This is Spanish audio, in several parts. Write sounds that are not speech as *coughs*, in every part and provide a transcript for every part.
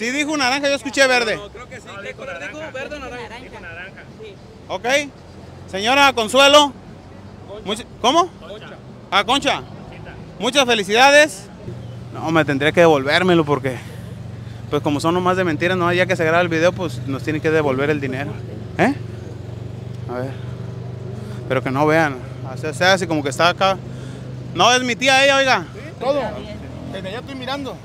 Sí dijo naranja, yo escuché verde. No, creo que sí. ¿Qué color dijo? ¿Verde o naranja? Naranja. naranja. Sí. Ok. Señora Consuelo. much- ¿Cómo? Ah, Concha. Muchas felicidades. No, me tendría que devolvérmelo porque, pues como son nomás de mentiras, no, ya que se graba el video, pues nos tienen que devolver el dinero. ¿Eh? A ver. Pero que no vean. O sea, sea así como que está acá. No, es mi tía ella, oiga. Todo. Desde allá estoy mirando.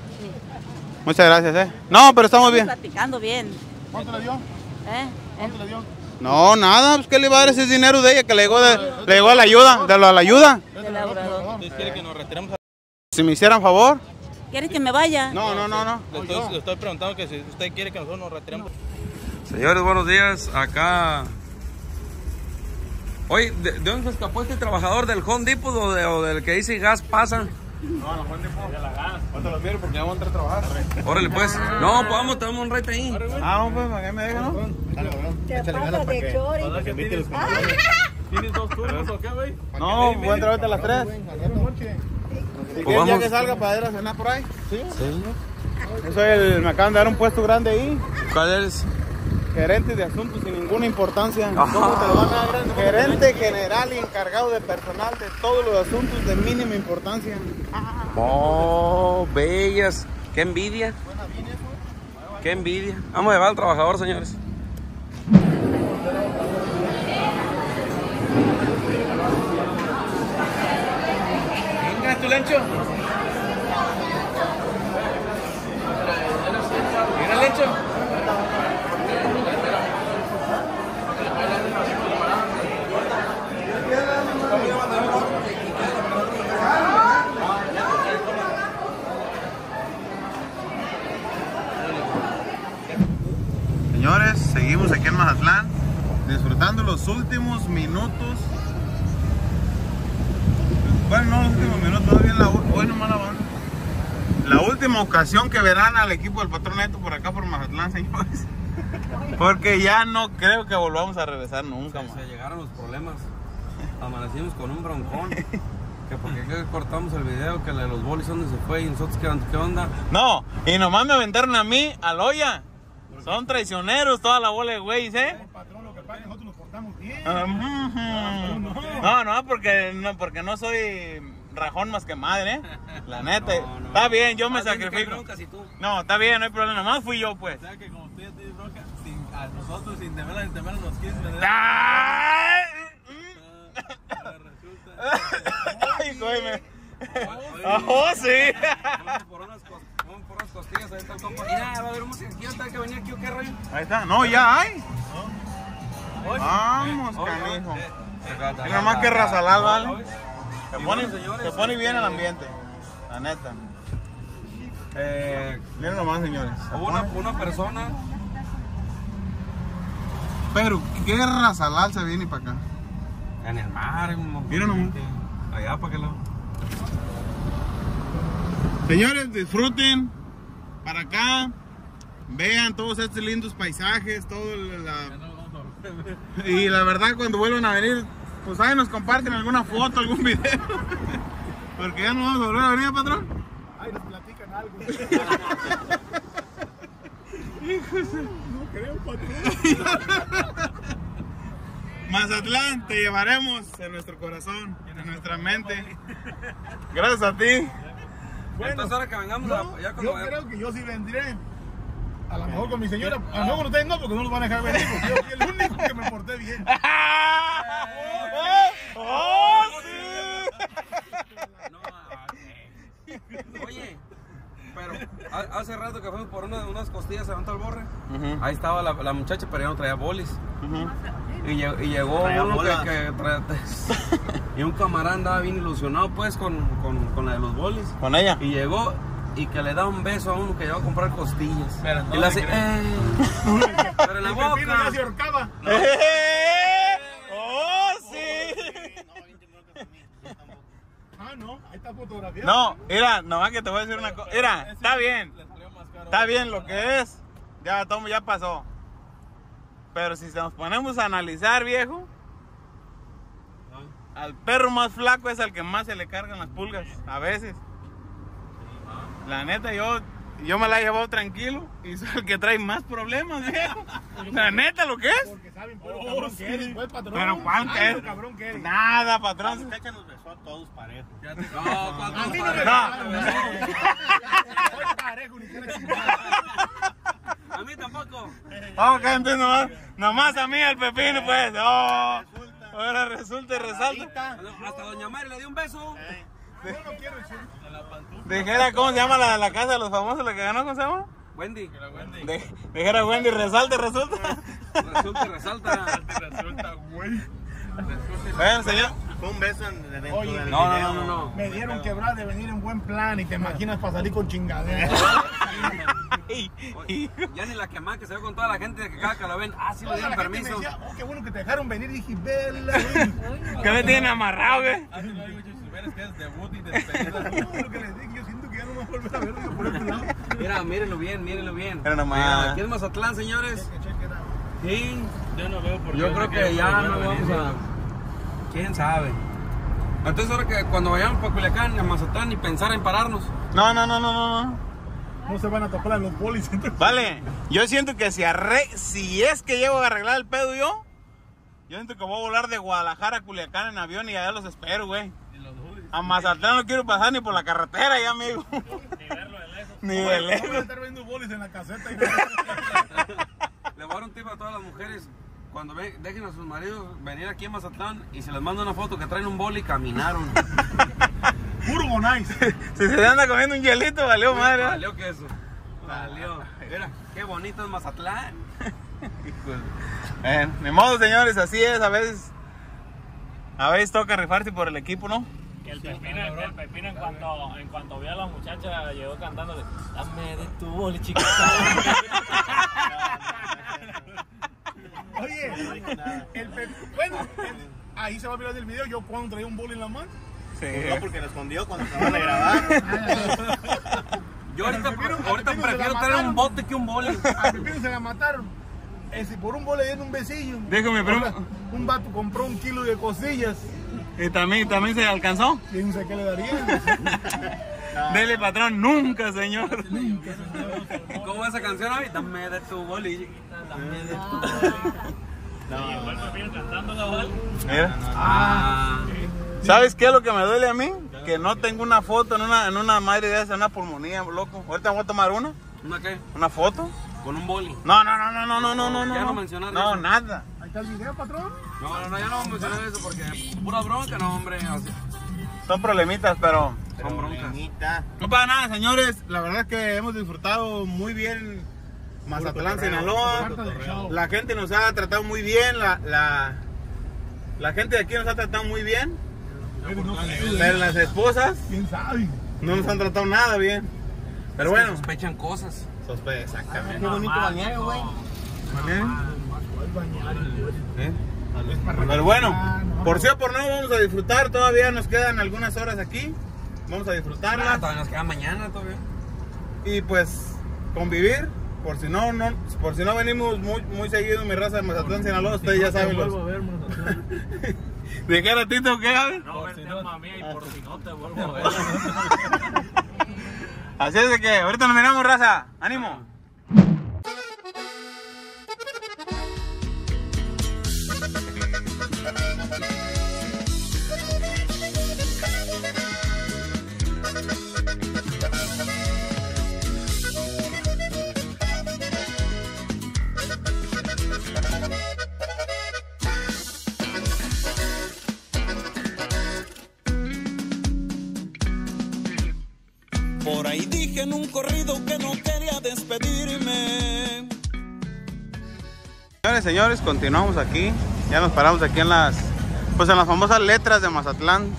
Muchas gracias, ¿eh? No, pero estamos bien. Platicando bien. ¿Cuánto le dio? ¿Eh? ¿Cuánto le dio? No, nada, pues que le iba a dar ese dinero de ella que le llegó, de, le llegó a la ayuda, de la, la ayuda. Del labrador. ¿Ustedes quieren que nos retiremos? a- Si me hicieran favor. ¿Quieres que me vaya? No, no, no, no. Le estoy, le estoy preguntando que si usted quiere que nosotros nos retiremos. Señores, buenos días. Acá. Oye, ¿de, de dónde se escapó este trabajador del Home Depot o, de- o del que dice gas pasa? No, a lo mejor de la gas. Cuánto lo miro porque ya voy a entrar a trabajar. Órale, pues. No, pues vamos, tenemos un rete ahí. Ah, no, pues, ¿para qué me dejan, no? Dale, cabrón. Te Échale pasa ganas para de chori. los *laughs* ¿Tienes dos turnos o qué, güey? No, voy a entrar ahorita a las 3. Si Pues quieres ya vamos. que salga para ir a cenar por ahí. Sí. Yo soy el, me acaban de dar un puesto grande ahí. ¿Cuál eres? Gerente de asuntos sin ninguna importancia. Ajá. ¿Cómo te lo van a dar grande? Gerente general y encargado de personal de todos los asuntos de mínima importancia. Oh, bellas. Qué envidia. Qué envidia. Vamos a llevar al trabajador, señores. ¿Venga, tu lencho? ¿Mira, lencho? Señores, seguimos aquí en Mazatlán disfrutando los últimos minutos. Bueno, no los últimos minutos, bien la, hoy nomás la última ocasión que verán al equipo del patrón Neto por acá por Mazatlán, *laughs* señores. Porque ya no creo que volvamos a regresar nunca más. Se llegaron los problemas. Amanecimos con un broncón. Que porque cortamos el video, que la de los bolis dónde se fue y nosotros qué, qué onda. No, y nomás me aventaron a mí, a Loya. Son traicioneros toda la bola de güeyes, ¿eh? Patrón, lo que pasa es que nosotros nos portamos bien. Ah, ujú. No, no, porque no, porque no soy rajón más que madre, ¿eh? La neta. *laughs* No, no. Está bien, yo me Más sacrifico. y tú. No, está bien, no hay problema. Nomás fui yo, pues. O sea que como usted tiene bronca, sin, a nosotros sin temerla, sin temerla nos quieren tener. ¡Ay! Güey, me- ¡Oh, sí! Vamos por unas, por unas costillas, ahí está el compa. Mira, va a haber un musiquillo hasta que venía aquí o qué rollo. Ahí está. No, ya hay. Vamos, canijo. Mira más que razalal, ¿vale? Se pone, se pone bien el ambiente. La neta. Eh, Miren nomás, señores. Se hubo una, una persona, Pero, ¿qué razalal se viene para acá? en el mar, en un Mira nomás. Allá para que lo. Señores, disfruten para acá. Vean todos estos lindos paisajes, todo la... *laughs* Y la verdad cuando vuelvan a venir, pues ahí nos comparten alguna foto, algún video. *laughs* Porque ya no vamos a volver a venir, patrón. Ay, nos platican algo. *laughs* No creo, patrón. Mazatlán, te llevaremos en nuestro corazón, en nuestra mente. Gracias a ti. Entonces ahora que vengamos No, a, ya cuando yo vaya- creo que yo sí vendré. A lo mejor con mi señora. A lo mejor con ustedes no, porque no nos van a dejar venir. Porque yo fui el único que me porté bien. *laughs* *laughs* ¡Oh, sí! No, ok. Oye, pero ha- hace rato que fuimos por una- unas costillas levantó el borre. Ahí estaba la, la muchacha, pero ya no traía bolis. Y, lle- y llegó Traía uno que, bolas. que traía- *laughs* y un camarada andaba bien ilusionado pues con, con, con la de los bolis. Con ella. Y llegó y que le da un beso a uno que llegó a comprar costillas. Pero y no le hace, le creo. "Eh". pero en la *laughs* pepino ya se boca. ahorcaba. *laughs* ¡Oh, sí! Ah, no, ahí está fotografía. No, mira, nomás que te voy a decir una cosa. Mira, está bien. Está bien lo que es. Ya, todo ya pasó. Pero si nos ponemos a analizar, viejo, al perro más flaco es al que más se le cargan las pulgas. A veces. La neta, yo yo me la he llevado tranquilo y soy el que trae más problemas, viejo. La neta, ¿lo que es? Porque saben, pero cabrón que eres, pues, patrón. Pero ¿cuánto es? cabrón que eres. Nada, patrón. Muchacha nos besó a todos parejos. No, ¿cuánto A mí no me No. Soy parejo, ni. A mí tampoco. Vamos, que entonces nomás, nomás a mí el pepino, pues. Oh, ahora resulta y resalta. Hasta Doña Mari le dio un beso. Yo no quiero decir. Dijera, ¿cómo se llama la, la casa de los famosos, la que ganó? ¿Cómo se llama? Wendy. De- dijera Wendy, resalta y resulta. Resulta resalta. Resulta, güey. Bueno, señor. Fue un beso en, Oye, del No, no, video. no, no, no. Me dieron quebrar de venir en buen plan y te imaginas para salir con chingadera. *laughs* Oye, Ya ni la quemada que se ve con toda la gente que cada que la ven, ah, sí le dieron la gente me permiso. decía, oh, qué bueno que te dejaron venir. Dije, vela. *laughs* ¿Qué me tienen amarrado, güey? Si supieras que es debut y despedida. *laughs* No, lo que les dije, yo siento que ya no me voy a volver a ver digo, por este lado. Mira, mírenlo bien, mírenlo bien. Mira nomás. Mira, Aquí en Mazatlán, señores. Cheque Sí, Yo no veo por qué yo creo que ya no vamos a. ¿Quién sabe? Entonces ahora que cuando vayamos para Culiacán, a Mazatlán, y pensar en pararnos. No, no, no, no, no, no. No se van a topar a los polis. entonces. Vale, yo siento que si, arre si es que llego a arreglar el pedo yo, yo siento que voy a volar de Guadalajara a Culiacán en avión y allá los espero, güey. A Mazatlán no quiero pasar ni por la carretera ya, amigo. Ni de Vamos a lejos. estar viendo bolis en la caseta. Y... Le voy a dar un tip a todas las mujeres. Cuando ve- dejen a sus maridos venir aquí a Mazatlán y se les manda una foto que traen un boli y caminaron. *laughs* Puro bonais. Si se anda comiendo un hielito, valió madre. ¿eh? Valió que eso. Valió. Mira, qué bonito es Mazatlán. Bueno, ni modo, señores, así es. A veces, a veces toca rifarse por el equipo, ¿no? Que el Pepino, el Pepino en cuanto, en cuanto vio a la muchacha llegó cantando Dame de tu boli chiquita. *laughs* Oye, el pe- bueno, ahí se va a mirar el video. Yo cuando traía un boli en la mano. Sí. No, porque lo escondió cuando acababan de grabar. Yo ahorita, Al pepino- al ahorita pepino prefiero tener un bote que un boli. A Pepino se la mataron. Ese, por un boli le dieron un besillo. Dijo mi primo. O sea, un vato compró un kilo de cosillas. Y también, también se alcanzó. ¿Quién sé qué le daría? *laughs* Dele patrón, nunca, señor. ¿Cómo va esa canción hoy? Dame de tu boli chiquita, dame de tu cantando la. Mira. Ah, ¿Sabes qué es lo que me duele a mí? Que no tengo una foto en una, en una madre de esa, una pulmonía, loco. Ahorita voy a tomar una, ¿una qué? una foto. Con un boli. No, no, no, no, no, no, no, no. Ya no no. mencionar No, eso. nada. Ahí está el video, patrón. No, no, no, ya no vamos a mencionar eso porque pura bronca, no, hombre. Son problemitas, pero Son broncas. No para nada, señores. La verdad es que hemos disfrutado muy bien Mazatlán, Sinaloa. La gente nos ha tratado muy bien, la, la, la gente de aquí nos ha tratado muy bien. Pero las esposas ¿Quién sabe? no nos han tratado nada bien. Pero bueno, Sospechan cosas. sospe, exactamente. Qué bonito bañero, güey. ¿Eh? Pero bueno, Ah, no. por sí o por no vamos a disfrutar, todavía nos quedan algunas horas aquí, vamos a Ah, disfrutarlas todavía nos queda mañana todavía. y pues convivir, por si no, no por si no venimos muy, muy seguido mi raza de Mazatlán, Sinaloa, ustedes ya saben los... A ver. *laughs* ¿De qué ratito qué? No verte a mí y por si no te vuelvo a ver. *laughs* Así es de que ahorita nos miramos, raza, ánimo. Señores, continuamos aquí. Ya nos paramos aquí en las, pues en las famosas letras de Mazatlán.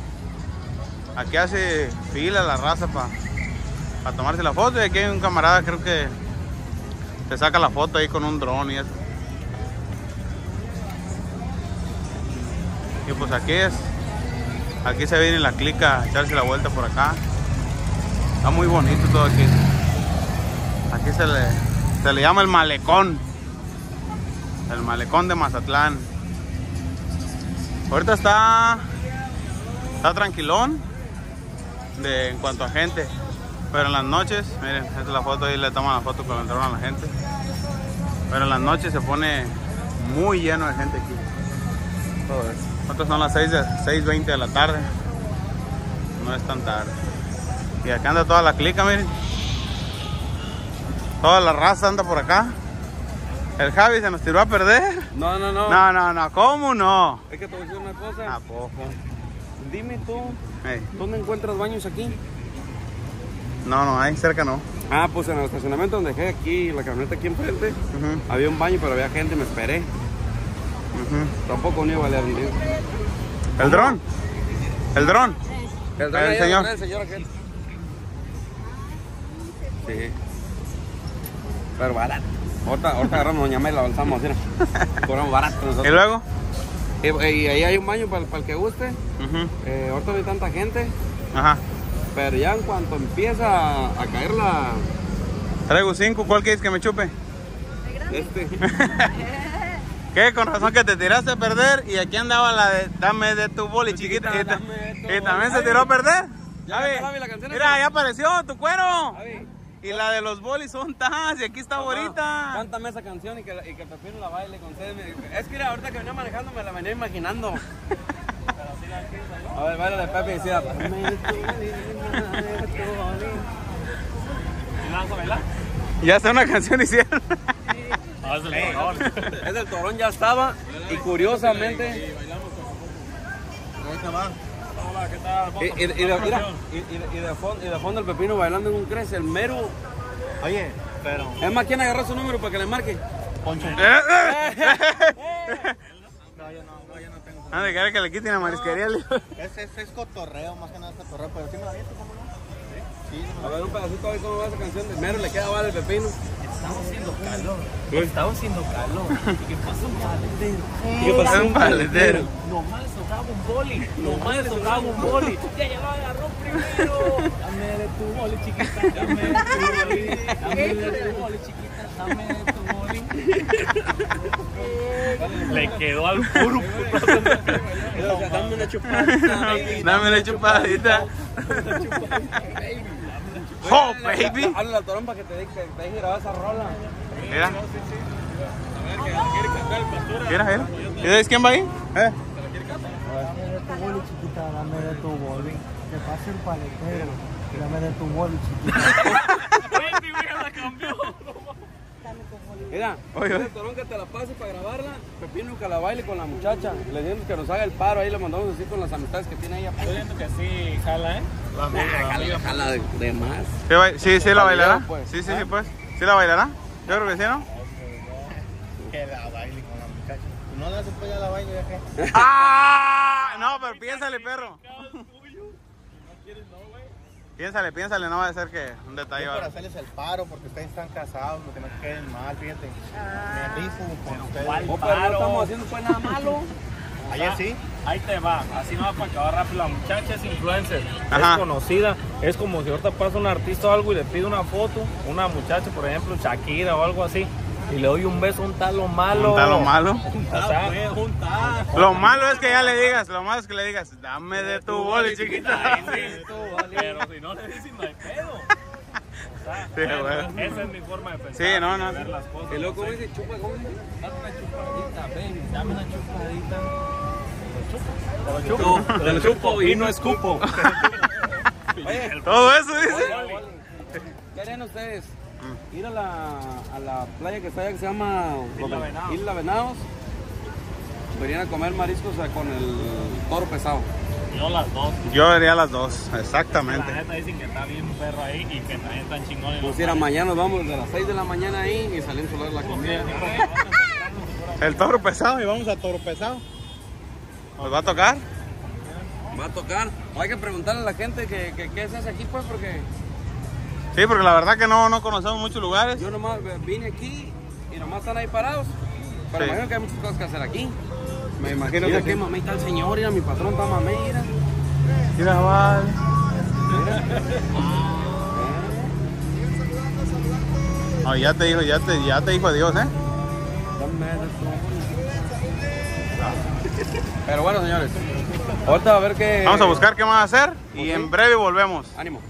Aquí hace fila la raza para tomarse la foto. Y aquí hay un camarada, creo que te saca la foto ahí con un dron y eso. Y pues aquí es, aquí se viene la clica a echarse la vuelta por acá. Está muy bonito todo aquí. Aquí se le, se le llama el malecón. El malecón de Mazatlán. Ahorita está está tranquilón de en cuanto a gente. Pero en las noches, miren, esta es la foto, ahí le toman la foto cuando entraron a la gente. Pero en las noches se pone muy lleno de gente aquí. Otras son las 6 de- 6.20 de la tarde. No es tan tarde. Y acá anda toda la clica, miren. Toda la raza anda por acá. El Javi se nos tiró a perder. No, no, no. No, no, no, ¿cómo no? Es que te voy a decir una cosa. ¿A poco? Dime tú, ¿dónde encuentras baños aquí? No, no, ahí cerca no. Ah, pues en el estacionamiento donde dejé aquí, la camioneta aquí enfrente, había un baño, pero había gente, me esperé. ujú. Tampoco ni iba a ni Dios. El dron. El dron. El, El señor. El señor aquel. Sí. Pero barato. Ahorita, ahorita agarramos doña Mela, así. ¿no? Cobramos barato Y nosotros. luego. Y, y ahí hay un baño para, para el que guste. Eh, ahorita no hay tanta gente. Ajá. Pero ya en cuanto empieza a caer la. Traigo cinco, ¿cuál quieres que me chupe? Este. *laughs* ¿Qué? Con razón que te tiraste a perder y aquí andaba la de dame de tu boli chiquita. Y, ta- y también se tiró a perder. Ya canción Mira, ya apareció tu cuero. Y la de los bolis son tas y aquí está ahorita. Cántame esa canción y que, y que Pepino la baile con. Me- Es que mira, ahorita que venía manejando me la venía imaginando. *laughs* A ver, baila de Pepe y decía. Ya está una canción hicieron. Ah, es el color. Es del torón ya estaba y curiosamente. Hola, ¿qué tal? Y, y- y de, mira, y, y de- y de fondo, y de fondo el Pepino bailando en un crece, el mero. Oye, pero. Es más, ¿quién agarró su número para que le marque? Poncho. Eh, eh. *laughs* No, yo no, no, yo no tengo. Ah, de cara que le quiten la marisquería. Es, es, es cotorreo, más que nada es cotorreo, pero sí me la aviento, ¿cómo no? A ver, un pedacito ahí cómo va esa canción. El mero le queda mal el Pepino. Estaba haciendo calor. Estaba haciendo calor. ¿Y qué pasó? Un paletero. ¿Qué pasó? Un paletero. Nomás sobraba un boli. Nomás sobraba un boli. Ya llevaba el arroz primero. Dame de tu boli, chiquita. Dame de tu boli. Dame de tu boli, chiquita. Dame de tu boli. *laughs* Le quedó al puro puto. *laughs* Dame una chupadita, baby. Dame una chupadita. Oh, baby. Hazle al torón para que te deje, te grabar esa rola. Mira. Mira, mira. ¿Y sabes quién va ahí? ¿Eh? Dame de tu boli chiquita, dame de tu boli. Que pase el paletero. Dame de tu boli chiquita. *laughs* Baby, güey, la cambió. Mira, Oye, dile oye. al torón que te la pase para grabarla. Pepino que la baile con la muchacha. Le decimos que nos haga el paro ahí, le mandamos así con las amistades que tiene ella. Estoy viendo que sí, jala, ¿eh? Jala, jala de, de más. ¿Sí, sí, sí la bailará? Pues. Sí, sí, sí, pues. ¿Sí la bailará? Yo creo que sí, ¿no? Que la baile con la muchacha. No le hace pues ya la baile, ya que. ¡Ah! No, pero piénsale, perro. Piénsale, piénsale, no va a ser que un detalle. Va- hacerles el paro, porque ustedes están casados, porque no queden mal, fíjate. Me rifo con ustedes. no estamos haciendo pues nada *laughs* malo. Ayer sí. Ahí te va, así no va para acabar rápido. La muchacha es influencer, Ajá. es conocida. Es como si ahorita pasa un artista o algo y le pide una foto, una muchacha, por ejemplo, Shakira o algo así, y le doy un beso, un talo malo. Un talo malo. O sea, Lo malo es que ya le digas, lo malo es que le digas, dame de tu boli, chiquita. *laughs* pero si no le dices, no hay pedo. Sí, bueno. Esa es mi forma de pensar. Sí, no, no. ver las cosas. Y luego, no ¿cómo sé. dice? Chupa, ¿cómo dice? Dame una chupadita, baby, dame una chupadita. Te lo chupo, te lo chupo y no escupo. Oye, *laughs* Todo eso dice. ¿qué harían ustedes? Ir a la, a la playa que está allá que se llama Isla Venados. Isla Venados. Venían a comer mariscos con el toro pesado. Yo las dos. Yo haría las dos, La exactamente. neta dicen que está bien un perro ahí y que también están chingones. Pues era mañana, nos vamos desde las 6 de la mañana ahí y salimos a hablar la comida. El toro pesado y vamos a toro pesado. ¿Nos va a tocar? Va a tocar. Hay que preguntarle a la gente que, que- qué se hace aquí, pues, porque Sí, porque la verdad que no, no conocemos muchos lugares. yo nomás vine aquí y nomás están ahí parados. Pero Sí. imagino que hay muchas cosas que hacer aquí. Me imagino que aquí mamá está el señor, mira, mi patrón está mamé, mira. Mira, vale. No, ya te dijo, ya te, ya te dijo Dios, ¿eh? Pero bueno, señores. Ahorita a ver qué. Vamos a buscar qué más hacer y en breve volvemos. Ánimo.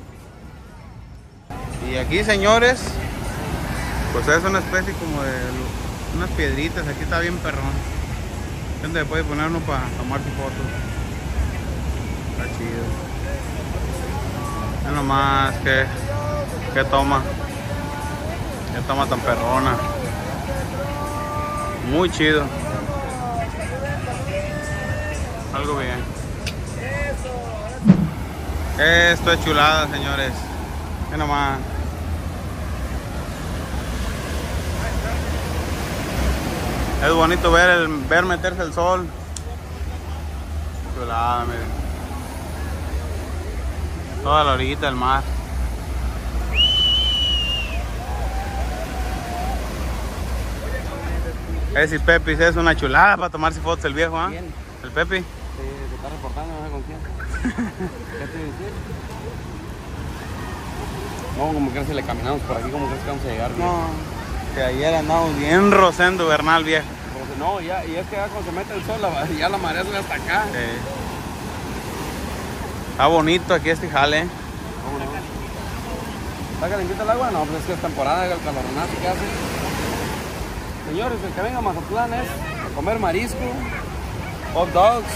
Y aquí, señores, pues es una especie como de unas piedritas. Aquí está bien perrón. Gente puede poner uno para tomar su foto. Está chido. Es nomás que, que toma. Que toma tan perrona. Muy chido. Algo bien. Esto es chulada, señores. Que nomás. Es bonito ver el ver meterse el sol. Chulada, miren. Toda la orillita del mar. Ese Pepis es una chulada para tomarse fotos el viejo, ¿ah? El Pepi. Sí, se está reportando, no sé con quién. *laughs* ¿Qué te decir? No, como que si le caminamos por aquí, como que vamos a llegar. viejo? Ayer andamos bien rosendo Bernal viejo. No, ya, y es que ya cuando se mete el sol, la- *laughs* ya la marea sube hasta acá. Sí. Está bonito aquí este jale. ¿eh? ¿Cómo no? ¿Está calentita el agua? No, pues es que es temporada, el caloronazo que hace. Señores, el que venga a Mazatlán es a comer marisco, hot dogs,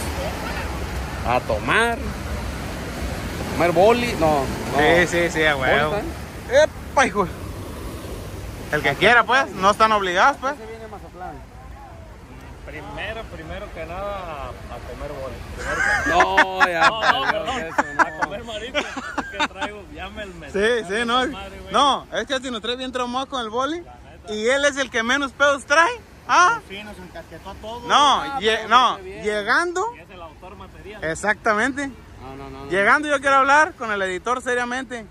a tomar, a comer boli, no, no. Sí, sí, sí. ¿Boli Epa, hijo. El que quiera, pues, no están obligados, pues. ¿Qué se viene Mazatlán? Primero, primero que nada, a, comer que No, ya. No, no, perdón. eso, no. A comer marisco. Es que traigo, ya me el mes. Sí, sí, no. No, es que si nos trae bien traumado con el boli. Y él es el que menos pedos trae. Ah, Sí, nos encasquetó a todos. no, lle- bien. llegando, Y es el autor material. exactamente. No, no, no. no. Llegando yo quiero hablar con el editor seriamente.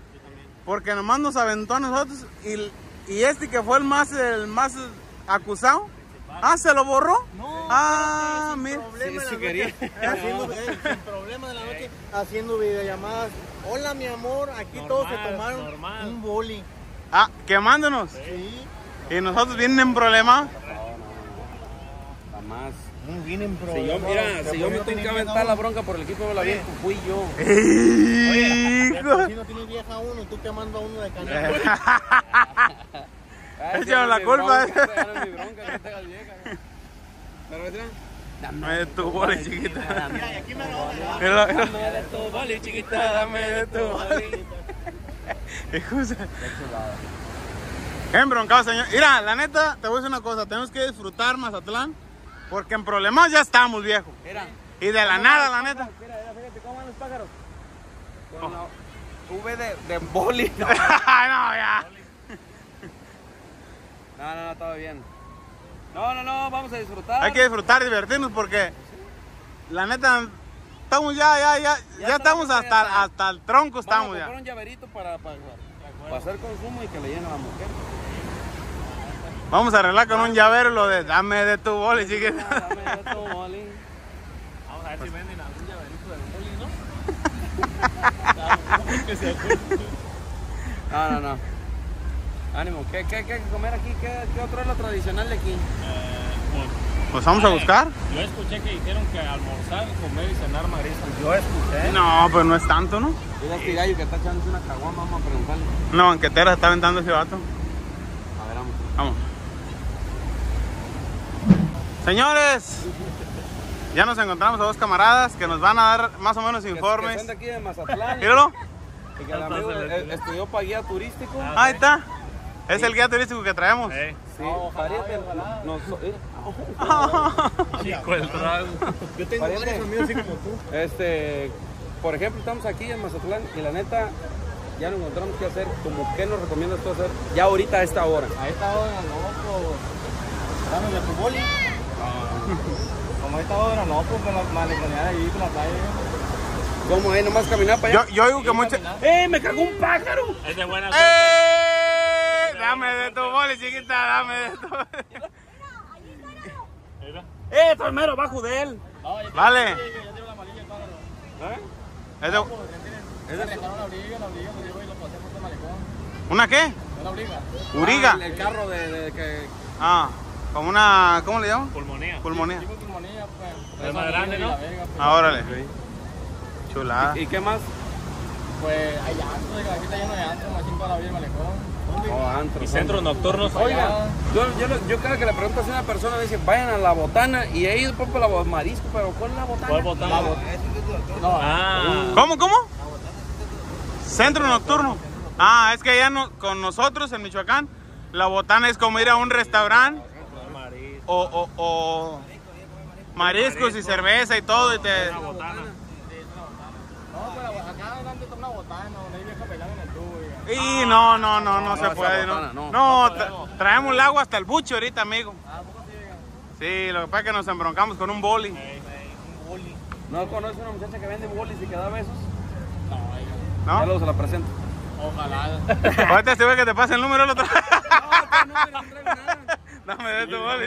Porque nomás nos aventó a nosotros y, y este que fue el más el más acusado. Ah, se lo borró. No, Ah, mira. problema Sí, quería. haciendo, eh, sin problema de la noche, haciendo videollamadas. Hola, mi amor, aquí todos se Normal, tomaron normal. un boli. Ah, quemándonos. Sí, Y nosotros vienen en problema. Jamás. no vienen Si problemas. yo, mira, si yo me tengo que aventar la bronca por el equipo de la vieja, fui yo. Hijo. Si no tiene vieja uno y tú quemando a uno de *laughs* canal. Ay, Échame la culpa. mira, Dame tu boli, chiquita. Mira, y aquí me lo Mira, mira. dame de tu boli, chiquita, dame de tu boli. *laughs* Excusa. Embroncado, señor. Mira, la neta, te voy a decir una cosa. Tenemos que disfrutar Mazatlán. Porque en problemas ya estamos, viejo. Mira. Y de la nada, la neta. Mira, mira, fíjate cómo van los pájaros. Con la V de, de boli. No, *laughs* Ay, no, no, no, todo bien. No, no, no, vamos a disfrutar. Hay que disfrutar, divertirnos porque la neta estamos ya, ya, ya, ya, estamos estamos hasta, hasta el tronco Vamos estamos a ya. un llaverito para, para, para hacer consumo y que le llene a la mujer. Vamos a arreglar con un llavero lo de dame de tu boli, chiquita. Dame de tu *laughs* boli. Vamos a ver si venden algún llaverito de boli, ¿no? *laughs* *laughs* No, no, no. Ánimo, ¿qué, qué, qué hay que comer aquí? ¿Qué, qué otro es lo tradicional de aquí? Eh, pues, Pues vamos a buscar. Yo escuché que dijeron que almorzar, comer y cenar mariscos. Yo escuché. No, pero no es tanto, ¿no? Mira este gallo que está echándose una caguama, vamos a preguntarle. Una banquetera se está aventando ese vato. A ver, vamos. Vamos. Señores, ya nos encontramos a dos camaradas que nos van a dar más o menos Que- Que informes. son de aquí de Mazatlán. Míralo. Y que el amigo eh, estudió para guía turístico. Ahí está. Es el guía turístico que traemos. Eh, *laughs* Sí, pariente. Eh, chico el trago. Yo tengo Pariente. varios amigos así como tú. Este, por ejemplo, estamos aquí en Mazatlán y la neta ya no encontramos qué hacer. Como qué nos recomiendas tú hacer ya ahorita a esta hora. A esta hora, loco. Dame de tu boli. *laughs* Como a esta hora, no, pues con la maleconeada ahí con la playa. ¿Cómo ahí nomás caminar para Yo, allá? yo digo que mucha... ¡Eh, me cagó un pájaro! Es de buena suerte. ¡Eh! Dame de tu boli, chiquita, dame de tu Mira. ¡Eh, estoy mero bajo de él! Vale. ¿Eh? Es de- Es de su- ¿Una qué? Uriga. Ah, el, el carro de, de que. Ah, como una... ¿Cómo le llaman? Pulmonía. Pulmonía. Es más grande, ¿no? Ah, órale. Chulada. ¿Y qué más? Pues hay oiga, aquí está lleno de antros, machín toda la vida, malecón. Oh, Y centros nocturnos. Oiga, yo, yo, yo cada que le pregunto a una persona, dice, vayan a la botana y ahí después por la marisco, pero ¿cuál es la botana? ¿Cuál botana? Ah. ¿Cómo, cómo? Centro nocturno. Ah, es que allá no- con nosotros en Michoacán, la botana es como ir a un restaurante o, o- o mariscos y cerveza y todo. Y te... No, pero acá adelante está una botana, donde hay vieja pelada en el tubo, oiga. Y no, no, no, no No, se puede. No, no. no tra- traemos el agua hasta el buche ahorita, amigo. Sí, lo que pasa es que nos embroncamos con un boli. ¿No conoce una muchacha que vende bolis y que da besos? Ya ¿No? luego se la presento. Ojalá. *laughs* Ahorita te voy a que te pase el número el otro. *laughs* No, no, no traigo nada. Dame de tu boli.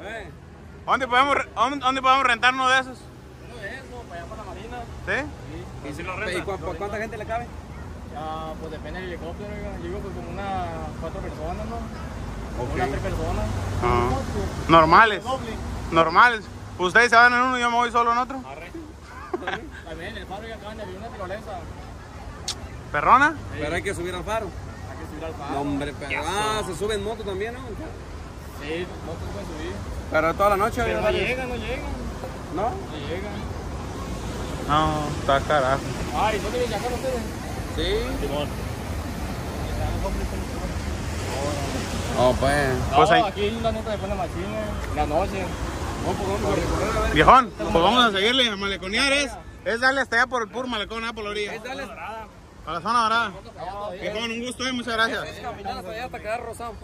Eh, ¿Dónde podemos, dónde podemos rentar uno de esos? Uno de esos, para allá para la marina. ¿Sí? ¿Y si lo ¿Y renta? cu- cu- cuánta gente le cabe? Ah, pues depende del helicóptero, oiga. Yo digo pues como unas cuatro personas, ¿no? Ok. Unas tres personas. Ah. Normales. Normales. Ustedes se van en uno y yo me voy solo en otro. También en el faro ya acaban de abrir una tirolesa. ¿Perrona? Pero hay que subir al faro. Hay que subir al faro. No, hombre, pero. Ah, se sube en moto también, ¿no? Sí, se pueden subir. Pero toda la noche, Pero no llegan, no llegan. ¿No? No llegan. No, está carajo. Ay, ¿dónde vienen acá ustedes? Sí. Simón. Oh, pues. Pues no, ahí- aquí la neta se pone machina. En la noche. No, pues vamos a recorrer a ver. Viejón, pues vamos a seguirle a maleconear. Es, es darle hasta allá por el puro malecón, ah, por la orilla. Dale, A la zona dorada. Viejón, un gusto, eh, muchas gracias. caminar hasta allá hasta quedar rosado.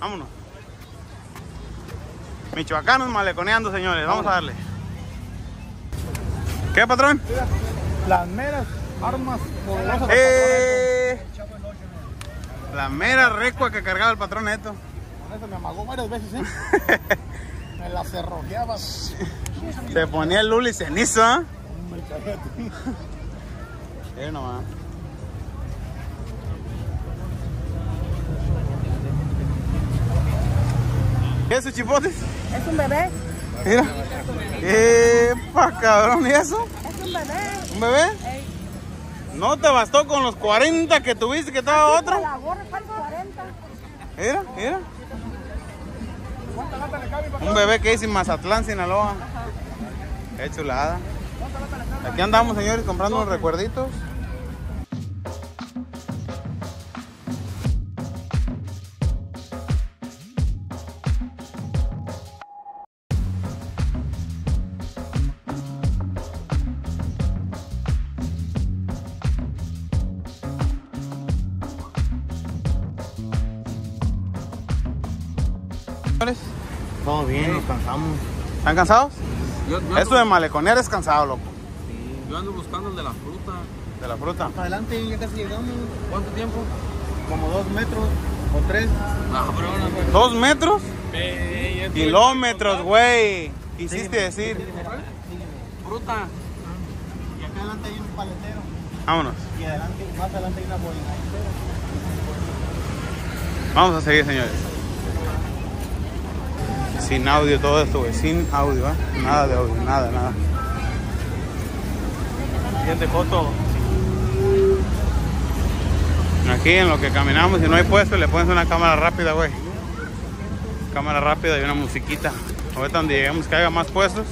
Vámonos. Michoacanos maleconeando, señores. Vamos a darle. ¿Qué, patrón? Las meras armas poderosas. Eh, la mera recua que cargaba el patrón Neto. Con eso me amagó varias veces, ¿eh? *laughs* Me la cerrojeaba. Se ponía el luli cenizo, ¿ah? Hombre, cállate. Nomás. ¿Qué es su chipotes? Es un bebé, Mira. ¡Epa, cabrón! ¿Y eso? es un bebé. ¿Un bebé? ¿No te bastó con los 40 que tuviste que estaba otro? La gorra fue 40. Mira, mira. Un bebé que hice en Mazatlán, Sinaloa. Qué chulada. Aquí andamos, señores, comprando unos recuerditos. ¿Están cansados? Yo, yo, Esto de ando, maleconear es cansado, loco. yo ando buscando el de la fruta. De la fruta. Adelante, ya casi llegamos. ¿Cuánto tiempo? Como dos metros o tres. No, pero no, pues. ¿Dos metros? Es- Kilómetros, güey. Quisiste decir. Fruta. Y acá adelante hay un paletero. Vámonos. Y adelante, más adelante hay una bolina. Vamos a seguir, señores. Sin audio todo esto, güey. Sin audio, ¿eh? Nada de audio, nada, nada. Siguiente foto. Aquí en lo que caminamos, si no hay puesto, le pones una cámara rápida, güey. Cámara rápida y una musiquita. Ahorita donde lleguemos que haya más puestos,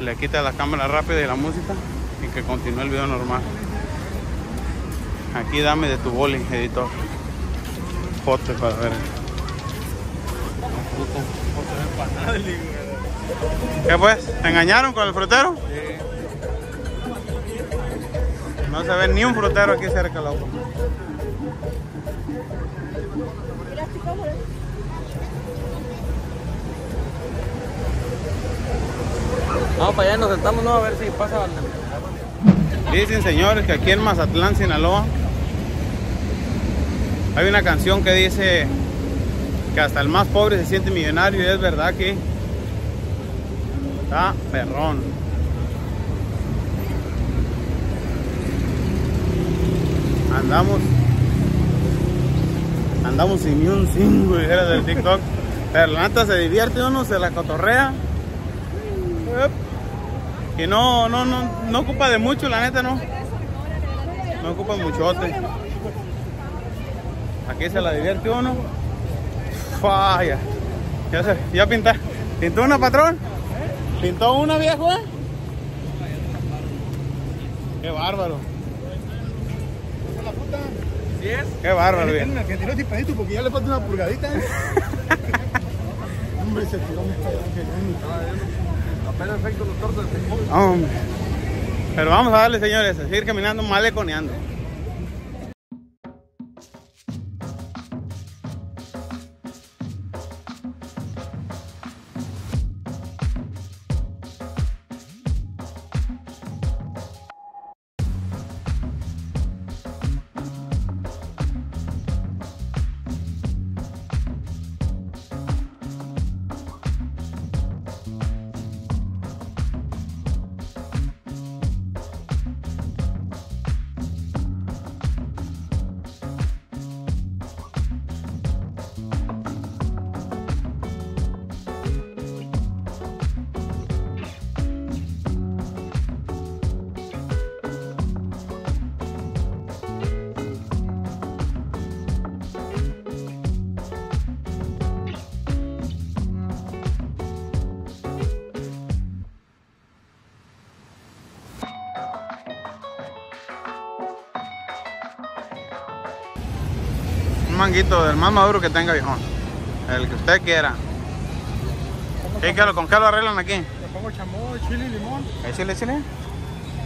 le quita la cámara rápida y la música y que continúe el video normal. Aquí dame de tu boli, editor. Foto para ver. *laughs* ¿Qué pues? ¿Te engañaron con el frutero? No se ve ni un frutero aquí cerca, loco. Vamos para allá, nos sentamos, ¿no? A ver si pasa. Dicen señores que aquí en Mazatlán, Sinaloa, hay una canción que dice que hasta el más pobre se siente millonario y es verdad que está perrón. Andamos, andamos sin ni un cinco, dijera del TikTok. Pero la neta se divierte uno, se la cotorrea. Que no, no, no, no ocupa de mucho, la neta no. No ocupa muchote. Aquí se la divierte uno. Falla. Ya se, ya pinta. ¿Pintó una patrón? ¿Pintó una viejo, eh? Qué bárbaro. Qué bárbaro, una- que tiró disparadito porque ya le falta una pulgadita. ¿eh? *laughs* Hombre, se tiró un. Apenas efecto los tortos. Hombre. Pero vamos a darle, señores, a seguir caminando maleconeando. Manguito del más maduro que tenga, viejón. El que usted quiera. ¿Qué, qué ¿Con qué lo arreglan aquí? Le pongo chamoy, chile y limón. Échale, échale.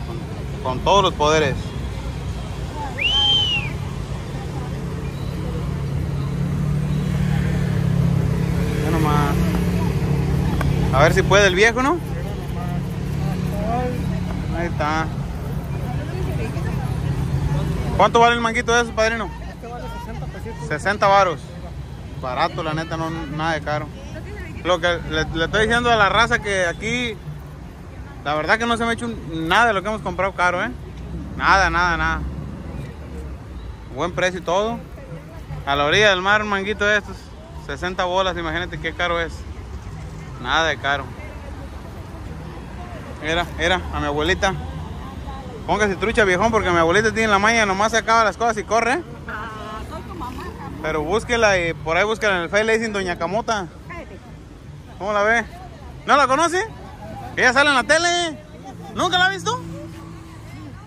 Con, con todos los poderes. Ya nomás. A ver si puede el viejo, ¿no? Ahí está. ¿Cuánto vale el manguito de esos, padrino? Este vale 60 pesitos. 60 varos. Barato, la neta, no nada de caro. Lo que le, estoy diciendo a la raza que aquí, la verdad que no se me ha hecho nada de lo que hemos comprado caro, ¿eh? Nada, nada, nada. Buen precio y todo. A la orilla del mar, un manguito de estos, 60 bolas, imagínate qué caro es. Nada de caro. Mira, mira, a mi abuelita. Póngase trucha, viejón, porque mi abuelita tiene la maña, nomás se acaba las cosas y corre. Pero búsquela y por ahí búsquela en el Face, le dicen Doña Camota. ¿Cómo la ve? ¿No la conoce? Ella sale en la tele. ¿Nunca la ha visto?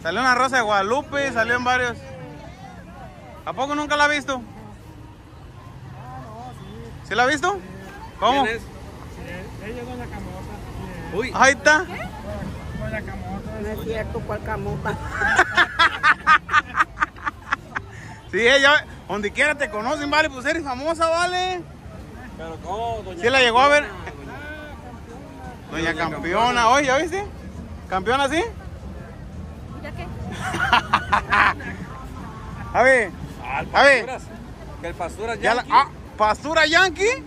Salió en la Rosa de Guadalupe, salió en varios. ¿A poco nunca la ha visto? ¿Sí la ha visto? ¿Cómo? Ella es doña Camota. Uy, Ahí está. Doña Camota. No es cierto, cual camuta. *laughs* Sí, ella, donde quiera te conocen, vale, pues eres famosa, vale. pero ¿cómo, doña ¿Sí la llegó a ver? Doña Doña campeona, oye, ¿ya viste? ¿Campeona sí? ¿Ya qué? *laughs* A ver, Ah, el A ver. Que el Pasturas ya la, Yankee. ah, pastura yankee.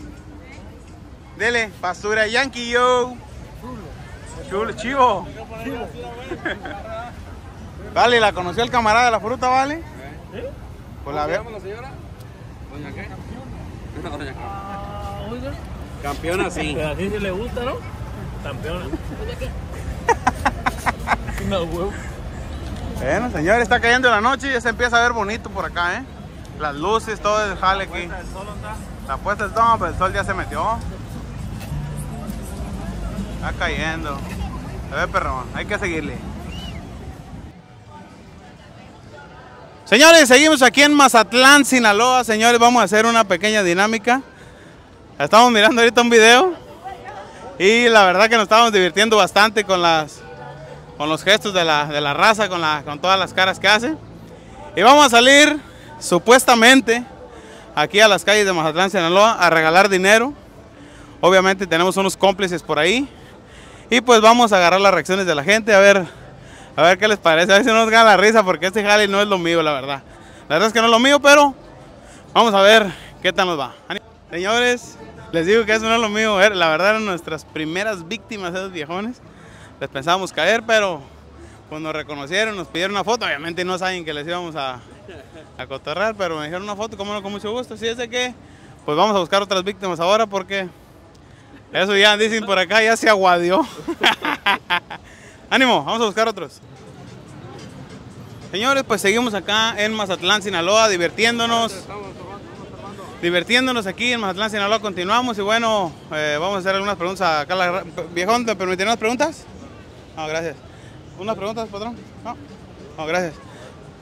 Dele, pastura yankee, yo. Chulo, chivo. Vale, la conoció el camarada de la fruta, ¿vale? Pues la ¿Cómo se la señora? ¿Doña qué? *laughs* Doña qué. Ah, oiga. Campeona, sí. Pero *laughs* así sí le gusta, ¿no? Campeona. *laughs* No, huevo. Bueno, señor, está cayendo la noche y ya se empieza a ver bonito por acá, ¿eh? Las luces, todo el jale aquí. La puesta del sol, pero el sol ya se metió. Está cayendo. Se ve perrón, hay que seguirle. Señores, seguimos aquí en Mazatlán, Sinaloa. Señores, vamos a hacer una pequeña dinámica. Estamos mirando ahorita un video. Y la verdad que nos estábamos divirtiendo bastante con las con los gestos de la, de la raza, con, la, con todas las caras que hace. Y vamos a salir supuestamente aquí a las calles de Mazatlán, Sinaloa, a regalar dinero. Obviamente tenemos unos cómplices por ahí. Y pues vamos a agarrar las reacciones de la gente, a ver, a ver qué les parece. A ver si no nos gana la risa, porque este jale no es lo mío, la verdad. La verdad es que no es lo mío, pero vamos a ver qué tal nos va. Señores, les digo que eso no es lo mío. eh, La verdad eran nuestras primeras víctimas esos viejones. Les pensábamos caer, pero cuando reconocieron, nos pidieron una foto. Obviamente no saben que les íbamos a, a cotorrar, pero me dijeron una foto, como no, con mucho gusto. Así es de que, pues vamos a buscar otras víctimas ahora porque eso ya dicen por acá, ya se aguadió. *laughs* Ánimo, vamos a buscar otros. Señores, pues seguimos acá en Mazatlán, Sinaloa, divirtiéndonos. Divirtiéndonos aquí en Mazatlán, Sinaloa, continuamos y bueno, eh, vamos a hacer algunas preguntas acá. La, viejón, ¿te permiten unas preguntas? No, gracias. ¿Unas preguntas, patrón? No, no gracias.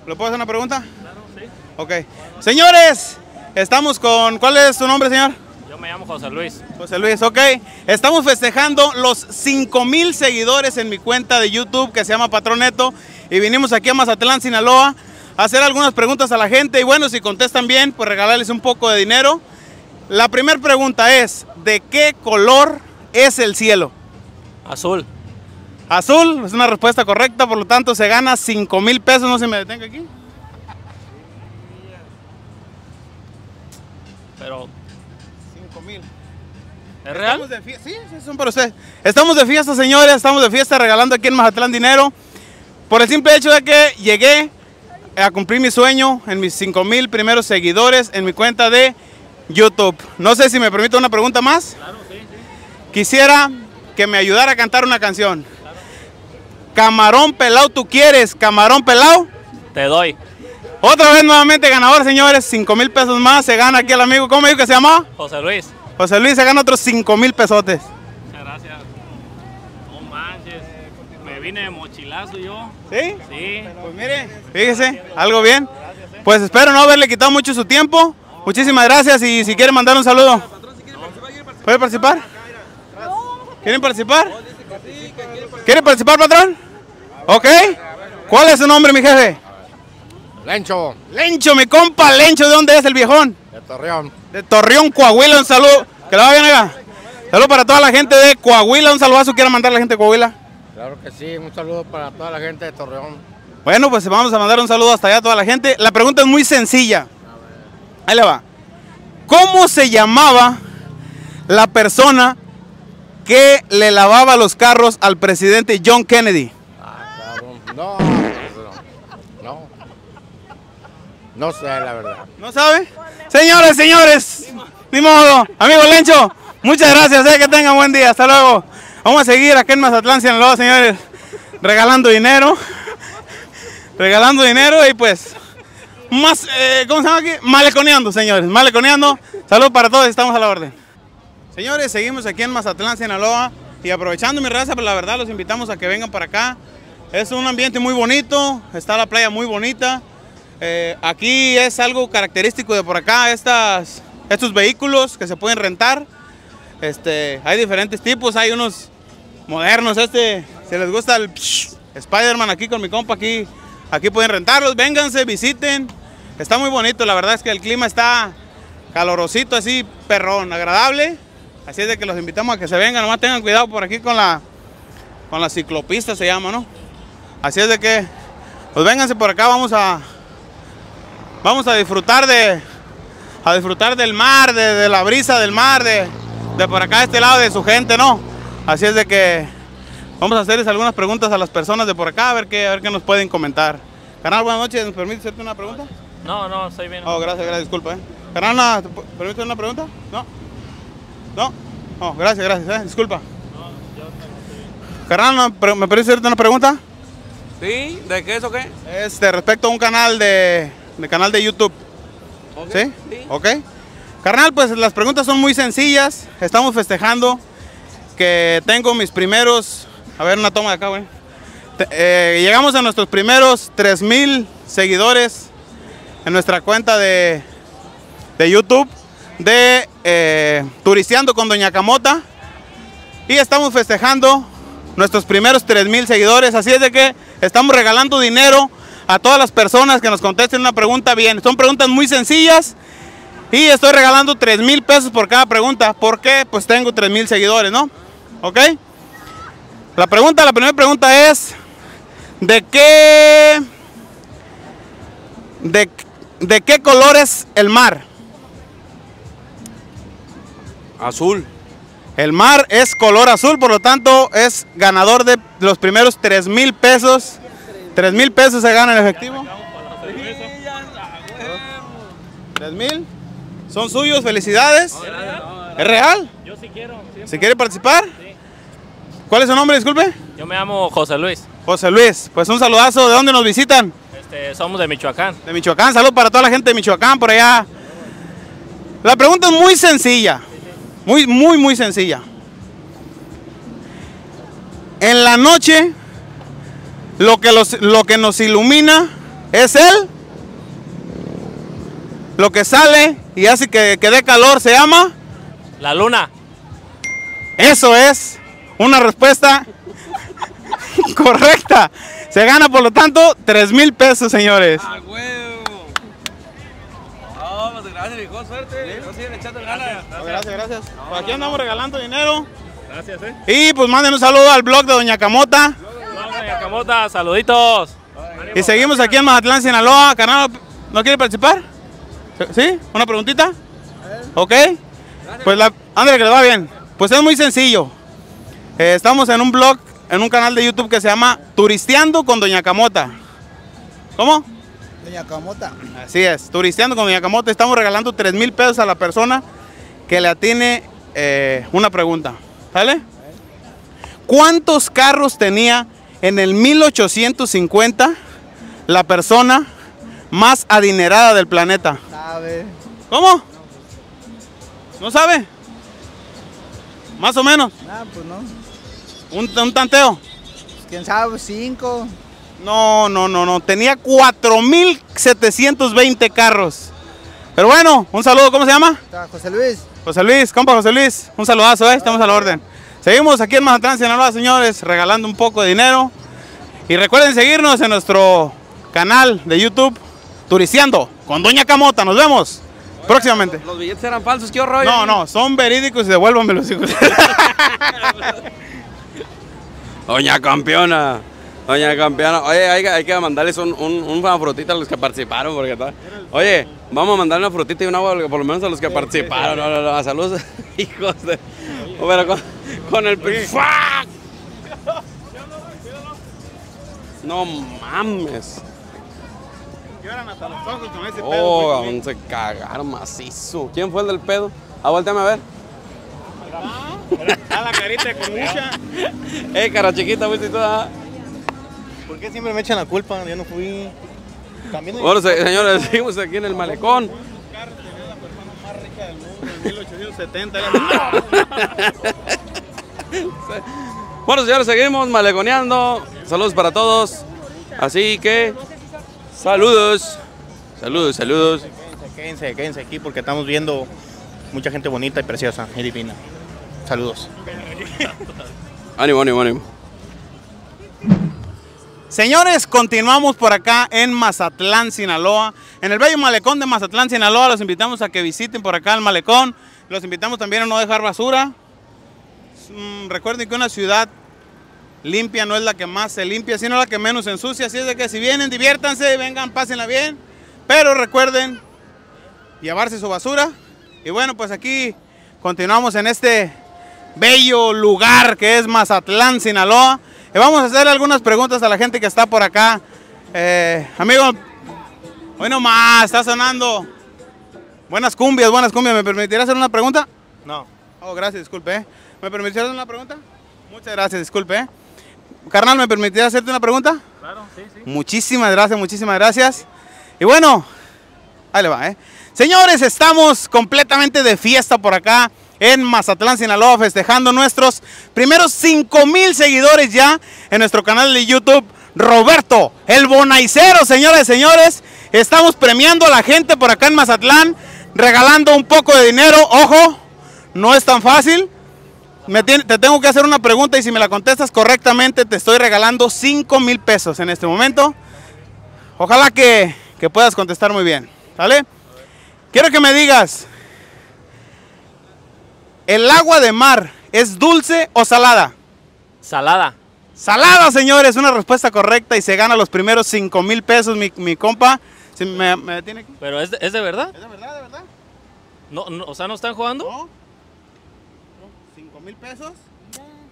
¿Le puedo hacer una pregunta? Claro, sí. Ok. Señores, estamos con... ¿Cuál es su nombre, señor? Yo me llamo José Luis. José Luis, ok. Estamos festejando los 5 mil seguidores en mi cuenta de YouTube que se llama Patroneto. Y vinimos aquí a Mazatlán, Sinaloa, a hacer algunas preguntas a la gente. Y bueno, si contestan bien, pues regalarles un poco de dinero. La primera pregunta es, ¿de qué color es el cielo? Azul. Azul, es una respuesta correcta, por lo tanto se gana 5 mil pesos. No se me detenga aquí. Pero, 5 mil. ¿es real? Estamos de fiesta. Sí, sí, son para usted. Estamos de fiesta, señores. Estamos de fiesta regalando aquí en Mazatlán dinero. Por el simple hecho de que llegué a cumplir mi sueño en mis 5 mil primeros seguidores en mi cuenta de YouTube. No sé si me permite una pregunta más. Claro, sí, sí. Quisiera que me ayudara a cantar una canción. Camarón pelado, tú quieres. Camarón pelado. Te doy. Otra vez nuevamente ganador, señores. 5 mil pesos más. Se gana aquí el amigo. ¿Cómo dijo que se llamaba? José Luis. José Luis se gana otros 5 mil pesotes. Muchas gracias. No manches. Me vine de mochilazo yo. ¿Sí? Sí. Pues mire, fíjese, algo bien. Pues espero no haberle quitado mucho su tiempo. Muchísimas gracias y si quieren mandar un saludo. ¿Puede participar? ¿Quieren participar? ¿Quieren participar, patrón? ¿Ok? ¿Cuál es su nombre, mi jefe? Lencho, Lencho, mi compa Lencho, ¿de dónde es el viejón? De Torreón. De Torreón, Coahuila, un saludo. Que lo va bien acá. Saludo para toda la gente de Coahuila, un saludazo quiero mandar a la gente de Coahuila. Claro que sí, un saludo para toda la gente de Torreón. Bueno, pues vamos a mandar un saludo hasta allá a toda la gente. La pregunta es muy sencilla. Ahí le va. ¿Cómo se llamaba la persona que le lavaba los carros al presidente John Kennedy? Ah, cabrón. No, no, no. No sé, la verdad. ¿No sabe? Señores, señores, ni modo. Amigo Lencho, muchas gracias. eh, que tengan buen día. Hasta luego. Vamos a seguir aquí en Mazatlán, Sinaloa, señores, regalando dinero. Regalando dinero y pues, eh, ¿cómo se llama aquí? Maleconeando, señores, maleconeando. Salud para todos, estamos a la orden. Señores, seguimos aquí en Mazatlán, Sinaloa. Y aprovechando mi raza, pues la verdad los invitamos a que vengan para acá. Es un ambiente muy bonito, está la playa muy bonita. Eh, aquí es algo característico de por acá, estas, estos vehículos que se pueden rentar. Este, hay diferentes tipos, hay unos modernos, este, si les gusta el Spider-Man aquí con mi compa, aquí, aquí pueden rentarlos, vénganse, visiten. Está muy bonito, la verdad es que el clima está calorosito, así, perrón, agradable. Así es de que los invitamos a que se vengan, nomás tengan cuidado por aquí con la, con la ciclopista se llama, ¿no? Así es de que, pues vénganse por acá, vamos a, vamos a disfrutar de, a disfrutar del mar, de, de la brisa del mar, de, de por acá de este lado de su gente, ¿no? Así es de que vamos a hacerles algunas preguntas a las personas de por acá, a ver qué, a ver qué nos pueden comentar. Canal, buenas noches, ¿nos permite hacerte una pregunta? No, no, estoy bien. Oh, gracias, gracias, disculpa, ¿eh? Canal, ¿na- ¿te permite una pregunta? No. No. Oh, gracias, gracias, ¿eh? Disculpa. Carnal, ¿me pre- ¿me permite hacerte una pregunta? ¿Sí? ¿De qué es o qué? Este, respecto a un canal de, de canal de YouTube. ¿Sí? ¿Ok? Carnal, pues las preguntas son muy sencillas. Estamos festejando que tengo mis primeros... A ver, una toma de acá, güey. Eh, llegamos a nuestros primeros 3000 seguidores en nuestra cuenta de, de YouTube de eh, Turisteando con Doña Camota. Y estamos festejando nuestros primeros 3000 seguidores. Así es de que estamos regalando dinero a todas las personas que nos contesten una pregunta bien. Son preguntas muy sencillas. Y estoy regalando 3 mil pesos por cada pregunta. ¿Por qué? Pues tengo 3 mil seguidores, ¿no? ¿Ok? La pregunta, la primera pregunta es, ¿de qué, de, de qué color es el mar? Azul. El mar es color azul, por lo tanto es ganador de los primeros 3 mil pesos. 3 mil pesos se gana en efectivo. 3 mil. Son suyos, felicidades. ¿Es real? Yo sí quiero. ¿Se quiere participar? ¿Cuál es su nombre, disculpe? Yo me llamo José Luis. José Luis, pues un saludazo. ¿De dónde nos visitan? Este, somos de Michoacán. De Michoacán. Salud para toda la gente de Michoacán por allá. La pregunta es muy sencilla. Muy, muy, muy sencilla. En la noche, lo que, los- lo que nos ilumina es él. Lo que sale y hace que, que dé calor se llama. La luna. Eso es una respuesta *laughs* correcta. Se gana, por lo tanto, 3 mil pesos, señores. ¡A huevo! No, pues gracias, hijo, suerte. No siguen echando ganas. Gracias, gracias. Pues aquí andamos regalando dinero. Gracias, eh. Y pues manden un saludo al blog de Doña Camota. Vamos, doña Camota, saluditos. Y seguimos aquí en Mazatlán, Sinaloa. Carnal, ¿no quiere participar? ¿Sí? ¿Una preguntita? ¿Ok? Pues la... Ándale, que le va bien. Pues es muy sencillo. Eh, estamos en un blog, en un canal de YouTube que se llama Turisteando con Doña Camota. ¿Cómo? Doña Camota. Así es, Turisteando con Doña Camota. Estamos regalando 3 mil pesos a la persona que le atine eh, una pregunta. ¿Sale? ¿Cuántos carros tenía en el 1850 la persona más adinerada del planeta? Sabe. ¿Cómo? ¿No sabe? Más o menos. Ah, pues no. Un, un tanteo. Pues, ¿Quién sabe? Cinco. No, no, no, no. Tenía 4.720 carros. Pero bueno, un saludo. ¿Cómo se llama? José Luis. José Luis, compa José Luis. Un saludazo, ¿eh? Estamos a la orden. Seguimos aquí en Mazatlán, Sinaloa, señores, regalando un poco de dinero. Y recuerden seguirnos en nuestro canal de YouTube, Turisteando, con Doña Camota. Nos vemos próximamente. Los billetes eran falsos, qué horror. No, no, son verídicos y devuélvanmelos, hijos. *laughs* Doña campeona. Doña campeona. Oye, hay, que- hay que mandarles un, un- una frutita a los que participaron. Porque está. Oye, vamos a mandarle una frutita y un agua por lo menos a los que participaron. No, no, no. Saludos, *laughs* hijos de. Pero con, el. ¡Fuck! No mames. Lloran hasta los ojos con ese Oh, aún se cagaron macizo. ¿Quién fue el del pedo? Ah, volteame a ver. A la carita con mucha. *laughs* Eh, cara chiquita, fuiste toda. ¿Por qué siempre me echan la culpa? Yo no fui. También Bueno, se- señores, *laughs* seguimos aquí en el malecón. 1870. *laughs* *laughs* Bueno, señores, seguimos maleconeando. Saludos para todos. Así que, saludos. Saludos, saludos. Quédense, quédense aquí porque estamos viendo mucha gente bonita y preciosa y divina. Saludos. *laughs* Ánimo, ánimo, ánimo. Señores, continuamos por acá en Mazatlán, Sinaloa. En el bello malecón de Mazatlán, Sinaloa. Los invitamos a que visiten por acá el malecón. Los invitamos también a no dejar basura. Mm, recuerden que una ciudad limpia no es la que más se limpia, sino la que menos se ensucia. Así es de que si vienen, diviértanse, vengan, pásenla bien. Pero recuerden llevarse su basura. Y bueno, pues aquí continuamos en este bello lugar que es Mazatlán, Sinaloa. Y vamos a hacerle algunas preguntas a la gente que está por acá. Eh, amigo, hoy nomás está sonando buenas cumbias, buenas cumbias. ¿Me permitirá hacer una pregunta? No. Oh, gracias, disculpe. ¿Me permitirá hacer una pregunta? Muchas gracias, disculpe. ¿eh? Carnal, ¿me permitirá hacerte una pregunta? Claro, sí, sí. Muchísimas gracias, muchísimas gracias. Y bueno, ahí le va, ¿eh? Señores, estamos completamente de fiesta por acá en Mazatlán, Sinaloa, festejando nuestros primeros 5 mil seguidores ya en nuestro canal de YouTube. Roberto, el bonaicero, señores y señores. Estamos premiando a la gente por acá en Mazatlán, regalando un poco de dinero. Ojo, no es tan fácil. Me tiene- te tengo que hacer una pregunta y si me la contestas correctamente te estoy regalando 5 mil pesos en este momento. Ojalá que, que puedas contestar muy bien. ¿Sale? Quiero que me digas, ¿el agua de mar es dulce o salada? Salada. Salada, señores, una respuesta correcta y se gana los primeros 5 mil pesos, mi, mi compa. Si me, me tiene aquí. ¿Pero es de, es de verdad? ¿Es de verdad, de verdad? No, no, o sea, ¿no están jugando? No. 5 mil pesos.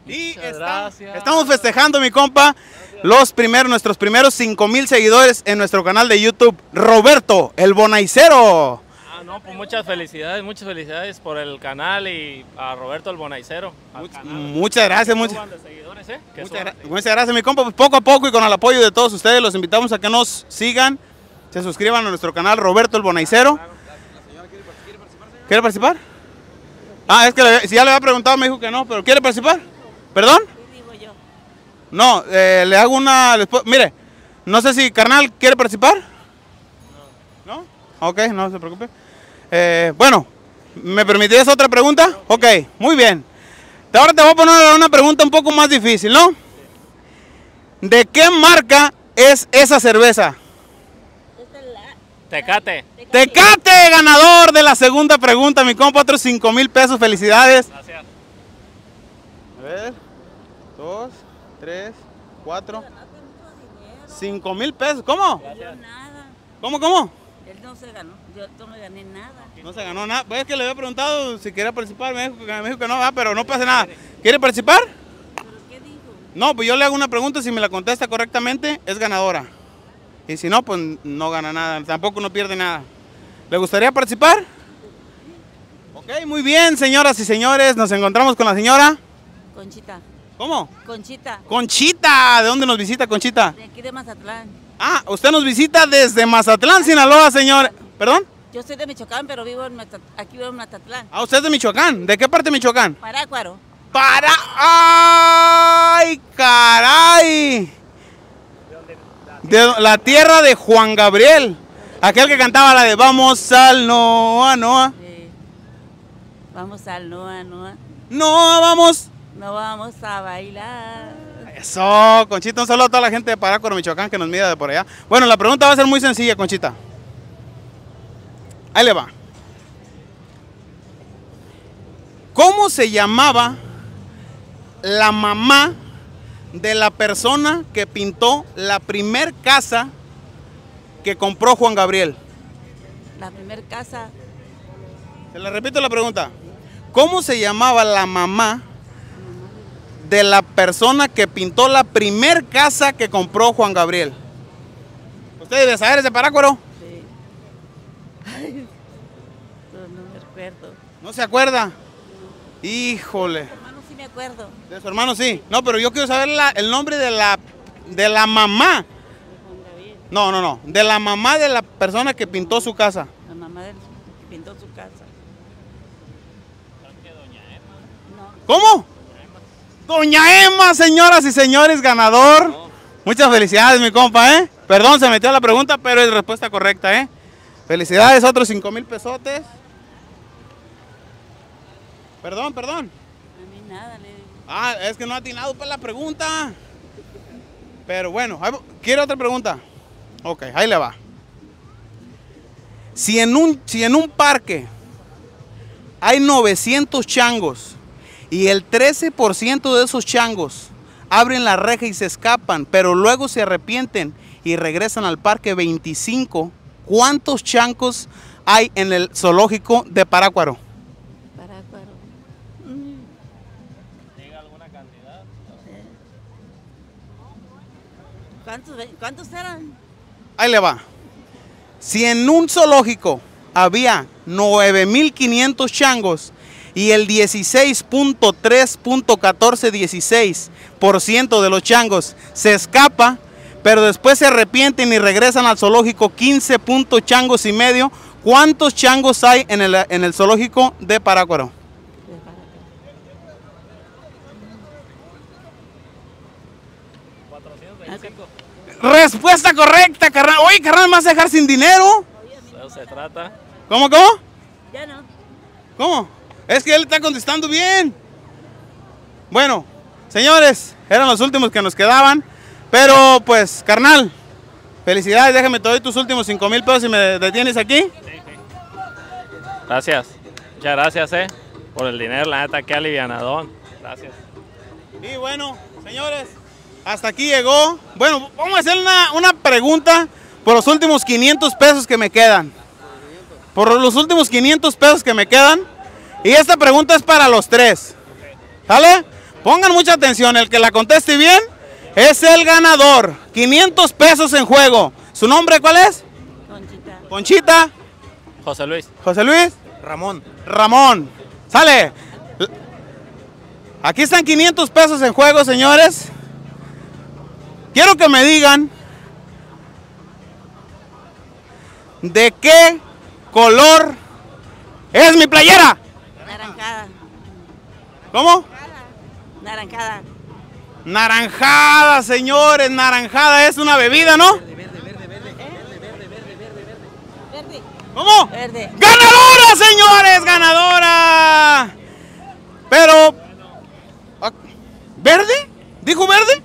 Y está- estamos festejando, mi compa, los primeros, nuestros primeros 5 mil seguidores en nuestro canal de YouTube. Roberto, el bonaicero. no, pues muchas felicidades, muchas felicidades por el canal y a Roberto el Bonaicero. Muchas gracias, muchas, ¿eh? Muchas, gra- gracias, mi compa. Pues poco a poco y con el apoyo de todos ustedes, los invitamos a que nos sigan, se suscriban a nuestro canal Roberto el Bonaicero. ¿Quiere participar? Ah, es que le- si ya le había preguntado, me dijo que no, pero ¿quiere participar? ¿Perdón? No, eh, le hago una. les mire, no sé si carnal quiere participar. ¿No? Ok, no se preocupe. Eh, bueno, ¿me permitís otra pregunta? Ok, muy bien. Ahora te voy a poner una pregunta un poco más difícil, ¿no? ¿De qué marca es esa cerveza? Tecate. Tecate, ganador de la segunda pregunta, mi compa, otros 5 mil pesos, felicidades. Gracias. A ver, dos, tres, cuatro, cinco mil pesos. ¿Cómo? Nada. ¿Cómo, cómo? Él no se ganó. Yo no me gané nada. No se ganó nada. Pues es que le había preguntado si quería participar, me dijo, que- me dijo que no, ah, pero no pasa nada. ¿Quiere participar? No, pues yo le hago una pregunta, si me la contesta correctamente, es ganadora. Y si no, pues no gana nada, tampoco no pierde nada. ¿Le gustaría participar? Ok, muy bien, señoras y señores, nos encontramos con la señora. Conchita. ¿Cómo? Conchita. Conchita, ¿de dónde nos visita Conchita? De aquí de Mazatlán. Ah, usted nos visita desde Mazatlán, Sinaloa, señor. ¿Perdón? Yo soy de Michoacán, pero vivo en Mazat- aquí vivo en Mazatlán. Ah, usted es de Michoacán. ¿De qué parte de Michoacán? Parácuaro. Para. ¡Ay, caray! De la tierra de Juan Gabriel. Aquel que cantaba la de Vamos al Noa, Noa. Vamos al Noa, Noa. No, vamos. No vamos a bailar. Eso, Conchita, un saludo a toda la gente de Parácuaro, Michoacán, que nos mira de por allá. Bueno, la pregunta va a ser muy sencilla, Conchita. Ahí le va. ¿Cómo se llamaba la mamá de la persona que pintó la primer casa que compró Juan Gabriel? La primer casa. Se le repito la pregunta. ¿Cómo se llamaba la mamá de la persona que pintó la primer casa que compró Juan Gabriel? ¿Usted debe saber, es de Parácuaro? *laughs* No, no me recuerdo. ¿No se acuerda? Híjole. Acuerdo. De su hermano sí. No, pero yo quiero saber la- el nombre de la, de la mamá. No, no, no. De la mamá de la persona que pintó su casa. La mamá del que pintó su casa. ¿Cómo? Doña Emma, señoras y señores, ganador. Muchas felicidades, mi compa, ¿eh? Perdón, se metió la pregunta, pero es respuesta correcta, ¿eh? Felicidades, otros 5 mil pesotes. Perdón, perdón. Nada, le. Ah, es que no ha atinado para la pregunta. Pero bueno, ¿quiere otra pregunta? Ok, ahí le va. Si en un, si en un parque hay 900 changos y el 13% de esos changos abren la reja y se escapan, pero luego se arrepienten y regresan al parque 25, ¿cuántos changos hay en el zoológico de? Parácuaro. ¿Cuántos, ¿Cuántos eran? Ahí le va. Si en un zoológico había 9.500 changos y el 16.3.1416% de los changos se escapa, pero después se arrepienten y regresan al zoológico 15 puntos changos y medio, ¿cuántos changos hay en el, en el zoológico de Parácuaro? Respuesta correcta, carnal. Oye, carnal, ¿me vas a dejar sin dinero? Eso se trata. ¿Cómo, cómo? Ya no. ¿Cómo? Es que él está contestando bien. Bueno, señores, eran los últimos que nos quedaban. Pero pues, carnal, felicidades. Déjame te doy tus últimos 5 mil pesos y me detienes aquí. Gracias. Muchas gracias, eh. Por el dinero, la neta, qué alivianadón. Gracias. Y bueno, señores, hasta aquí llegó. Bueno, vamos a hacer una, una pregunta por los últimos 500 pesos que me quedan. Por los últimos 500 pesos que me quedan. Y esta pregunta es para los tres. ¿Sale? Pongan mucha atención. El que la conteste bien es el ganador. 500 pesos en juego. ¿Su nombre cuál es? Conchita. Conchita. José Luis. José Luis. Ramón. Ramón. Sale. Aquí están 500 pesos en juego, señores. Quiero que me digan de qué color es mi playera. Naranjada. ¿Cómo? Naranjada. Naranjada, señores, naranjada es una bebida, ¿no? Verde. ¿Cómo? Verde. ¡Ganadora, señores! ¡Ganadora! Pero. ah, ¿Verde? ¿Dijo verde?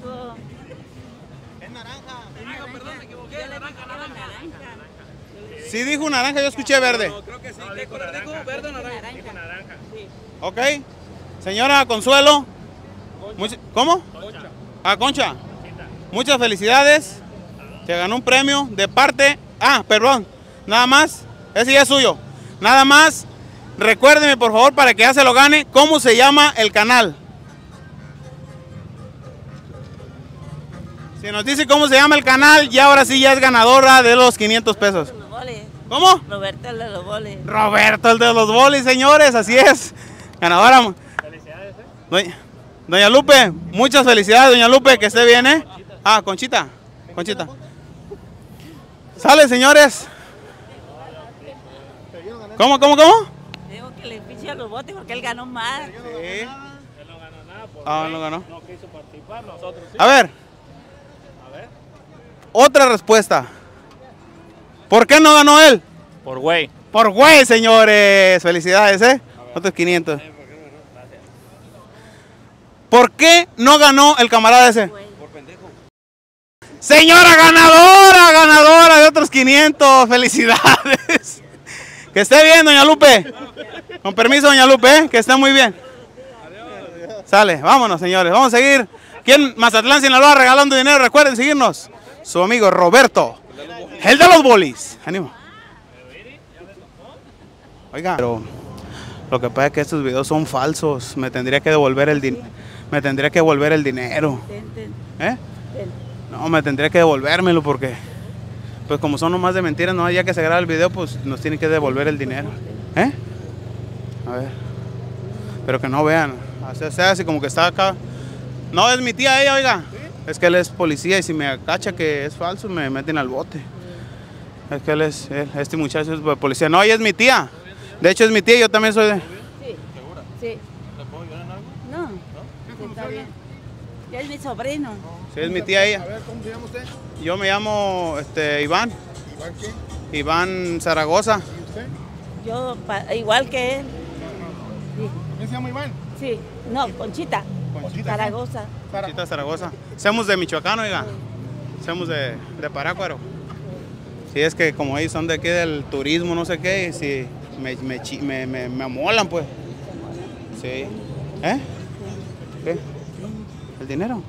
Sí, dijo naranja, yo escuché verde. Creo que sí. ¿Qué color dijo? ¿Verde o naranja? Ok. Señora Consuelo. ¿Cómo? Ah, Concha. Muchas felicidades. Se ganó un premio de parte. Ah, perdón. Nada más. Ese ya es suyo. Nada más. Recuérdeme, por favor, para que ya se lo gane, cómo se llama el canal. Si nos dice cómo se llama el canal, ya ahora sí ya es ganadora de los 500 pesos. ¿Cómo? Roberto el de los boles. Roberto, el de los bolis, señores, así es. Ganadora. Doña, doña Lupe, muchas felicidades, doña Lupe, que esté bien, ¿eh? Ah, Conchita, Conchita. Sale, señores. ¿Cómo, cómo, cómo? Digo que le piche a los botes porque él ganó más. Sí. Ah, no ganó. No quiso participar, nosotros sí. A ver. Otra respuesta. ¿Por qué no ganó él? Por güey. Por güey, señores. Felicidades, ¿eh? Otros 500. ¿Por qué no ganó el camarada ese? Señora ganadora, ganadora de otros 500. Felicidades. Que esté bien, doña Lupe. Con permiso, doña Lupe, ¿eh? que esté muy bien. Sale, vámonos, señores. Vamos a seguir. ¿Quién? Mazatlán, Sinaloa, regalando dinero. Recuerden seguirnos. Su amigo Roberto. El de los bolis. Ánimo. Oiga, pero lo que pasa es que estos videos son falsos. Me tendría que devolver el dinero. Me tendría que devolver el dinero. ¿Eh? No, me tendría que devolvérmelo porque, pues como son nomás de mentiras, no, ya que se graba el video, pues nos tienen que devolver el dinero. ¿Eh? A ver. Pero que no vean. Así, así como que está acá. No, es mi tía ella, oiga. Es que él es policía y si me cacha que es falso, me meten al bote. Es que él es, él- este muchacho es policía. No, ella es mi tía. De hecho, es mi tía y yo también soy de... Sí. Sí. ¿Le puedo ayudar en algo? No. Sí, está bien. Ya es mi sobrino. Sí, es mi tía ella. A ver, ¿cómo se llama usted? Yo me llamo este, Iván. ¿Iván qué? Iván Zaragoza. ¿Y usted? Yo, pa- igual que él. ¿Quién se llama Iván? Sí. No, Conchita. Conchita. Zaragoza. Chita Zaragoza. Somos de Michoacán, oiga. Somos de, de Parácuaro. Si es que como ellos son de aquí del turismo, no sé qué, y si me, me, me, me, me amolan, pues. Sí. ¿Eh? ¿Qué? ¿El dinero?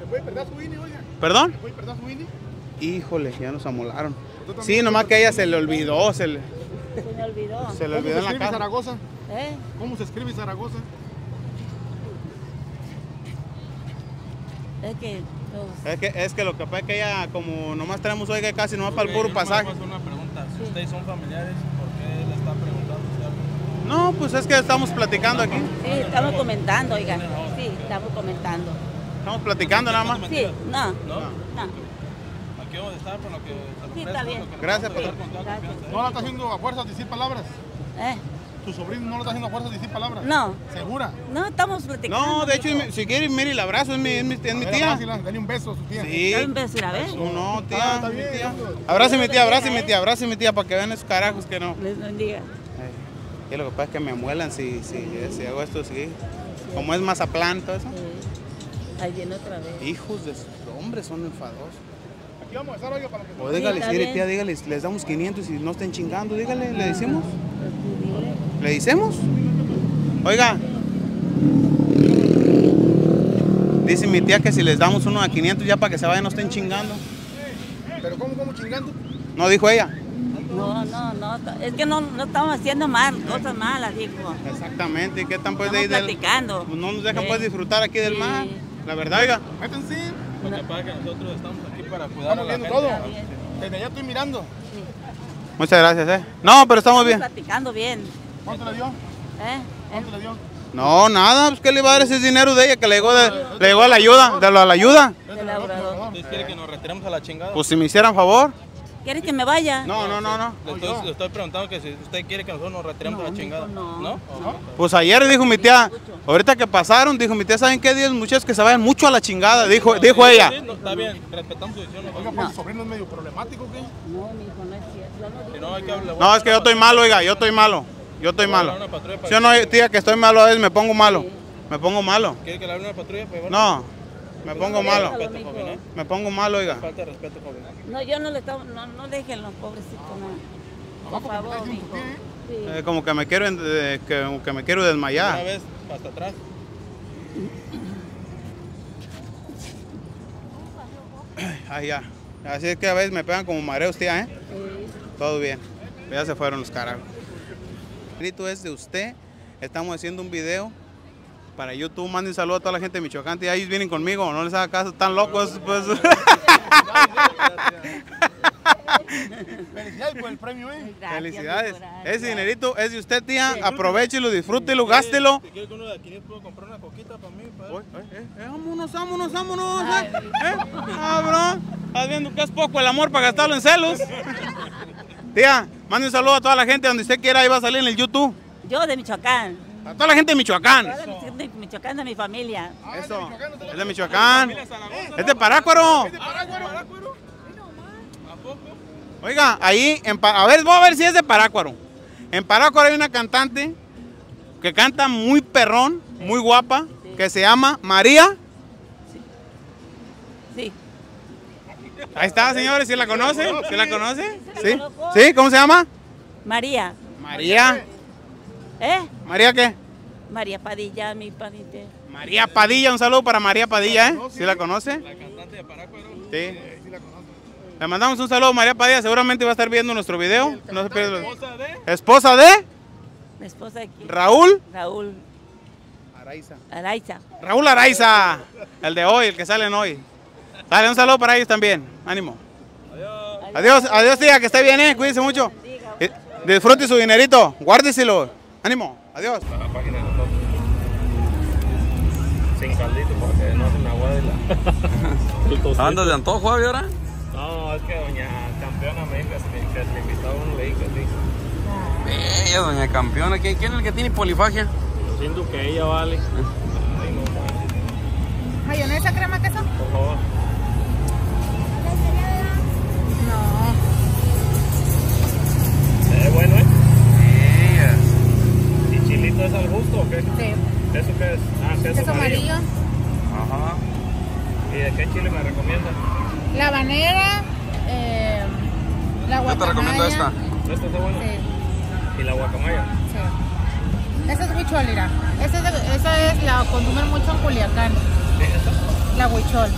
¿Le puede perder su INE, oiga? ¿Perdón? ¿Le puede perder su INE? Híjole, ya nos amolaron. Sí, nomás que a ella se le olvidó, se le, Se me olvidó. se le ¿Cómo olvidó se en la escribe casa. Zaragoza? ¿Eh? ¿Cómo se escribe Zaragoza? Es que Es que, es que lo que pasa es que ella, como nomás tenemos, oiga, casi nomás para el puro pasaje. una pregunta. Si ustedes son familiares, ¿por qué le está preguntando? No, pues es que estamos platicando aquí. sí, estamos comentando, oiga. Sí, estamos comentando. Estamos platicando nada más. Sí, no, ¿No? no. Aquí vamos a estar por lo que Sí, está bien. Gracias, por- Gracias. No la está haciendo a fuerzas decir palabras. ¿Eh? Tu sobrino no lo está haciendo a fuerzas decir palabras. No, ¿Segura? no, estamos platicando. No, de hecho, si quiere, mire el abrazo, es mi, es mi, es mi tía. abrázala, Dale un beso a su tía. Sí. Dale un beso, a ver. No, no, Ah, tía, está mi bien. tía. Abrace mi tía, abrace mi tía, abrace mi tía para que vean esos carajos que no. Les bendiga. Y lo que pasa es que me amuelan si, si, si hago esto, sí. Como es Mazatlán, todo eso. Sí. Ahí viene otra vez. Hijos de sus hombres son enfadosos. Aquí vamos a estar, oiga, para que O dígale, está mire, bien. tía, dígale, les damos 500 y no estén chingando, dígale, le decimos. ¿Le decimos? Oiga. Dice mi tía que si les damos uno a 500 ya para que se vayan no estén chingando. Pero ¿cómo, cómo chingando? No dijo ella. No, no, no. Es que no, no estamos haciendo mal, cosas malas, dijo. Exactamente, ¿y qué tan pues de Estamos ahí del... platicando. Pues no nos dejan Sí. pues disfrutar aquí del Sí. mar. La verdad, oiga. Métanse. Lo que pasa es que nosotros estamos aquí para cuidar a Estamos la gente. todo. Desde allá estoy mirando. Muchas gracias, ¿eh? No, pero estamos bien. Platicando bien. ¿Cuánto le dio? ¿Eh? ¿Cuánto le dio? No, nada, pues ¿qué le va a dar ese dinero de ella que le llegó, de, le llegó a la ayuda, de la, la ayuda? ¿Ustedes quieren que nos retiremos a la chingada? Pues si me hicieran favor. ¿Quieres que me vaya? No, no, no, no. Le estoy, le estoy preguntando que si usted quiere que nosotros nos retiremos a la chingada. No. Pues ayer dijo mi tía, ahorita que pasaron, dijo mi tía, ¿saben qué? Diez muchachos que se vayan mucho a la chingada, dijo, dijo ella. Sí, no, está bien, respetamos su decisión. Oiga, pues su sobrino es medio problemático, ¿qué? No, mi hijo, no es cierto. No no. No, es que yo estoy malo, oiga, yo estoy malo. Yo estoy malo. Si yo no, tía, que estoy malo a veces me pongo malo. Me pongo malo. ¿Quiere que le hable una patrulla? para llevarlo? No, me pongo malo. Respeto, joven, ¿eh? Me pongo malo, oiga. Falta de respeto, joven. No, yo no le estaba, no, no déjenlo, pobrecito, no. Por favor. Eh, como que me quiero, eh, que, que me quiero Una desmayar. vez, hasta atrás. *coughs* Ay, ya. Así es que a veces me pegan como mareos, tía, ¿eh? Todo bien. Ya se fueron los carajos. El grito es de usted. Estamos haciendo un video para YouTube. Manden saludo a toda la gente de Michoacán. Tía, ellos vienen conmigo. No les haga caso, están locos. Pues. *laughs* Felicidades por el premio, ¿eh? Gracias, Felicidades. gracias. Ese dinerito es de usted, tía. Aprovechelo, disfrútelo, gástelo. Si quiere que uno de aquí puedo comprar una coquita para mí, para Oye, eh, eh, vámonos, vámonos, vámonos. eh, eh. Cabrón. Estás viendo que es poco el amor para gastarlo en celos. *laughs* Tía, mande un saludo a toda la gente donde usted quiera. Ahí va a salir en el YouTube. Yo de Michoacán. A toda la gente de Michoacán. Toda la gente de Michoacán de mi familia. Eso. Es de Michoacán. Es de Parácuaro. Oiga, ahí, en a ver, voy a ver si es de Parácuaro. En Parácuaro hay una cantante que canta muy perrón, muy guapa, que se llama María. Sí. Ahí está, señores, ¿sí la conoce? ¿Sí la conoce? ¿Sí? ¿Sí? ¿Cómo se llama? María. María. ¿Eh? ¿María qué? María Padilla, mi padita. María Padilla, un saludo para María Padilla, ¿eh? ¿Sí la conoce? La cantante de Parácuaro. Sí. Le mandamos un saludo a María Padilla, seguramente va a estar viendo nuestro video. No se pierda. Esposa de... Esposa de Mi esposa aquí. Raúl Raúl Araiza. Araiza. Raúl Araiza, el de hoy, el que salen hoy. Dale un saludo para ellos también. Ánimo. Adiós, adiós tía, que esté bien, eh. Cuídense mucho. Eh, Disfrute su dinerito, guárdeselo. Ánimo, adiós. La página de nosotros. Sin caldito porque no hacen agua de la... *laughs* ¿Andas de antojo, Javi, ahora? No, es que doña campeona me dijo que le invitó a uno, le dije que sí. Bella, doña campeona. ¿Quién, quién es el que tiene polifagia? Yo siento que ella vale. Ay, no, ¿Mayonesa, crema, queso? por favor. Esta. ¿Esta está buena? Sí, ¿Y la guacamaya? sí. Esa es huichol, mira. Esa es, de- esa es la consumen mucho en Culiacán. ¿Sí, esta? La huichol.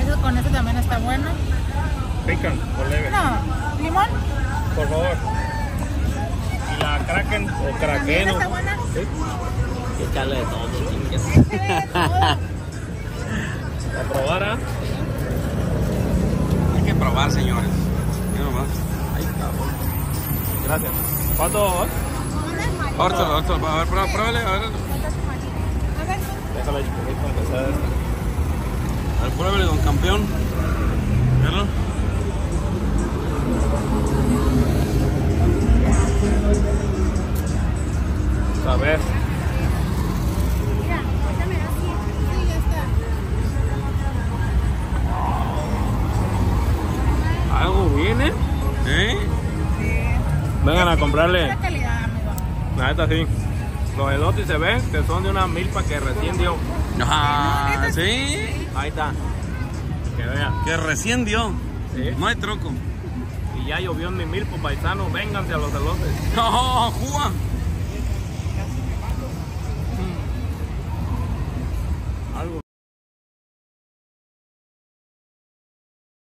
Esa con esa también está buena. ¿Pican o leve? No. ¿Limón? Por favor. ¿Y la kraken o kraken? está buena. ¿Sí? Echarle de todo, chingues. ¿A probar, ah? Hay que probar, señores. Gracias. Ahorita, ahorita, a ver, pruébale, a ver. Sea esta. A ver, pruébale, don campeón. Míralo. A ver. Comprarle. Calidad, amigo. La neta sí. Los elotes se ven que son de una milpa que recién dio. Ah, ¿sí? Ahí está. Que vean. Que recién dio. Sí. No hay troco. Y ya llovió en mi milpo paisano. Vénganse a los elotes. No, Juan.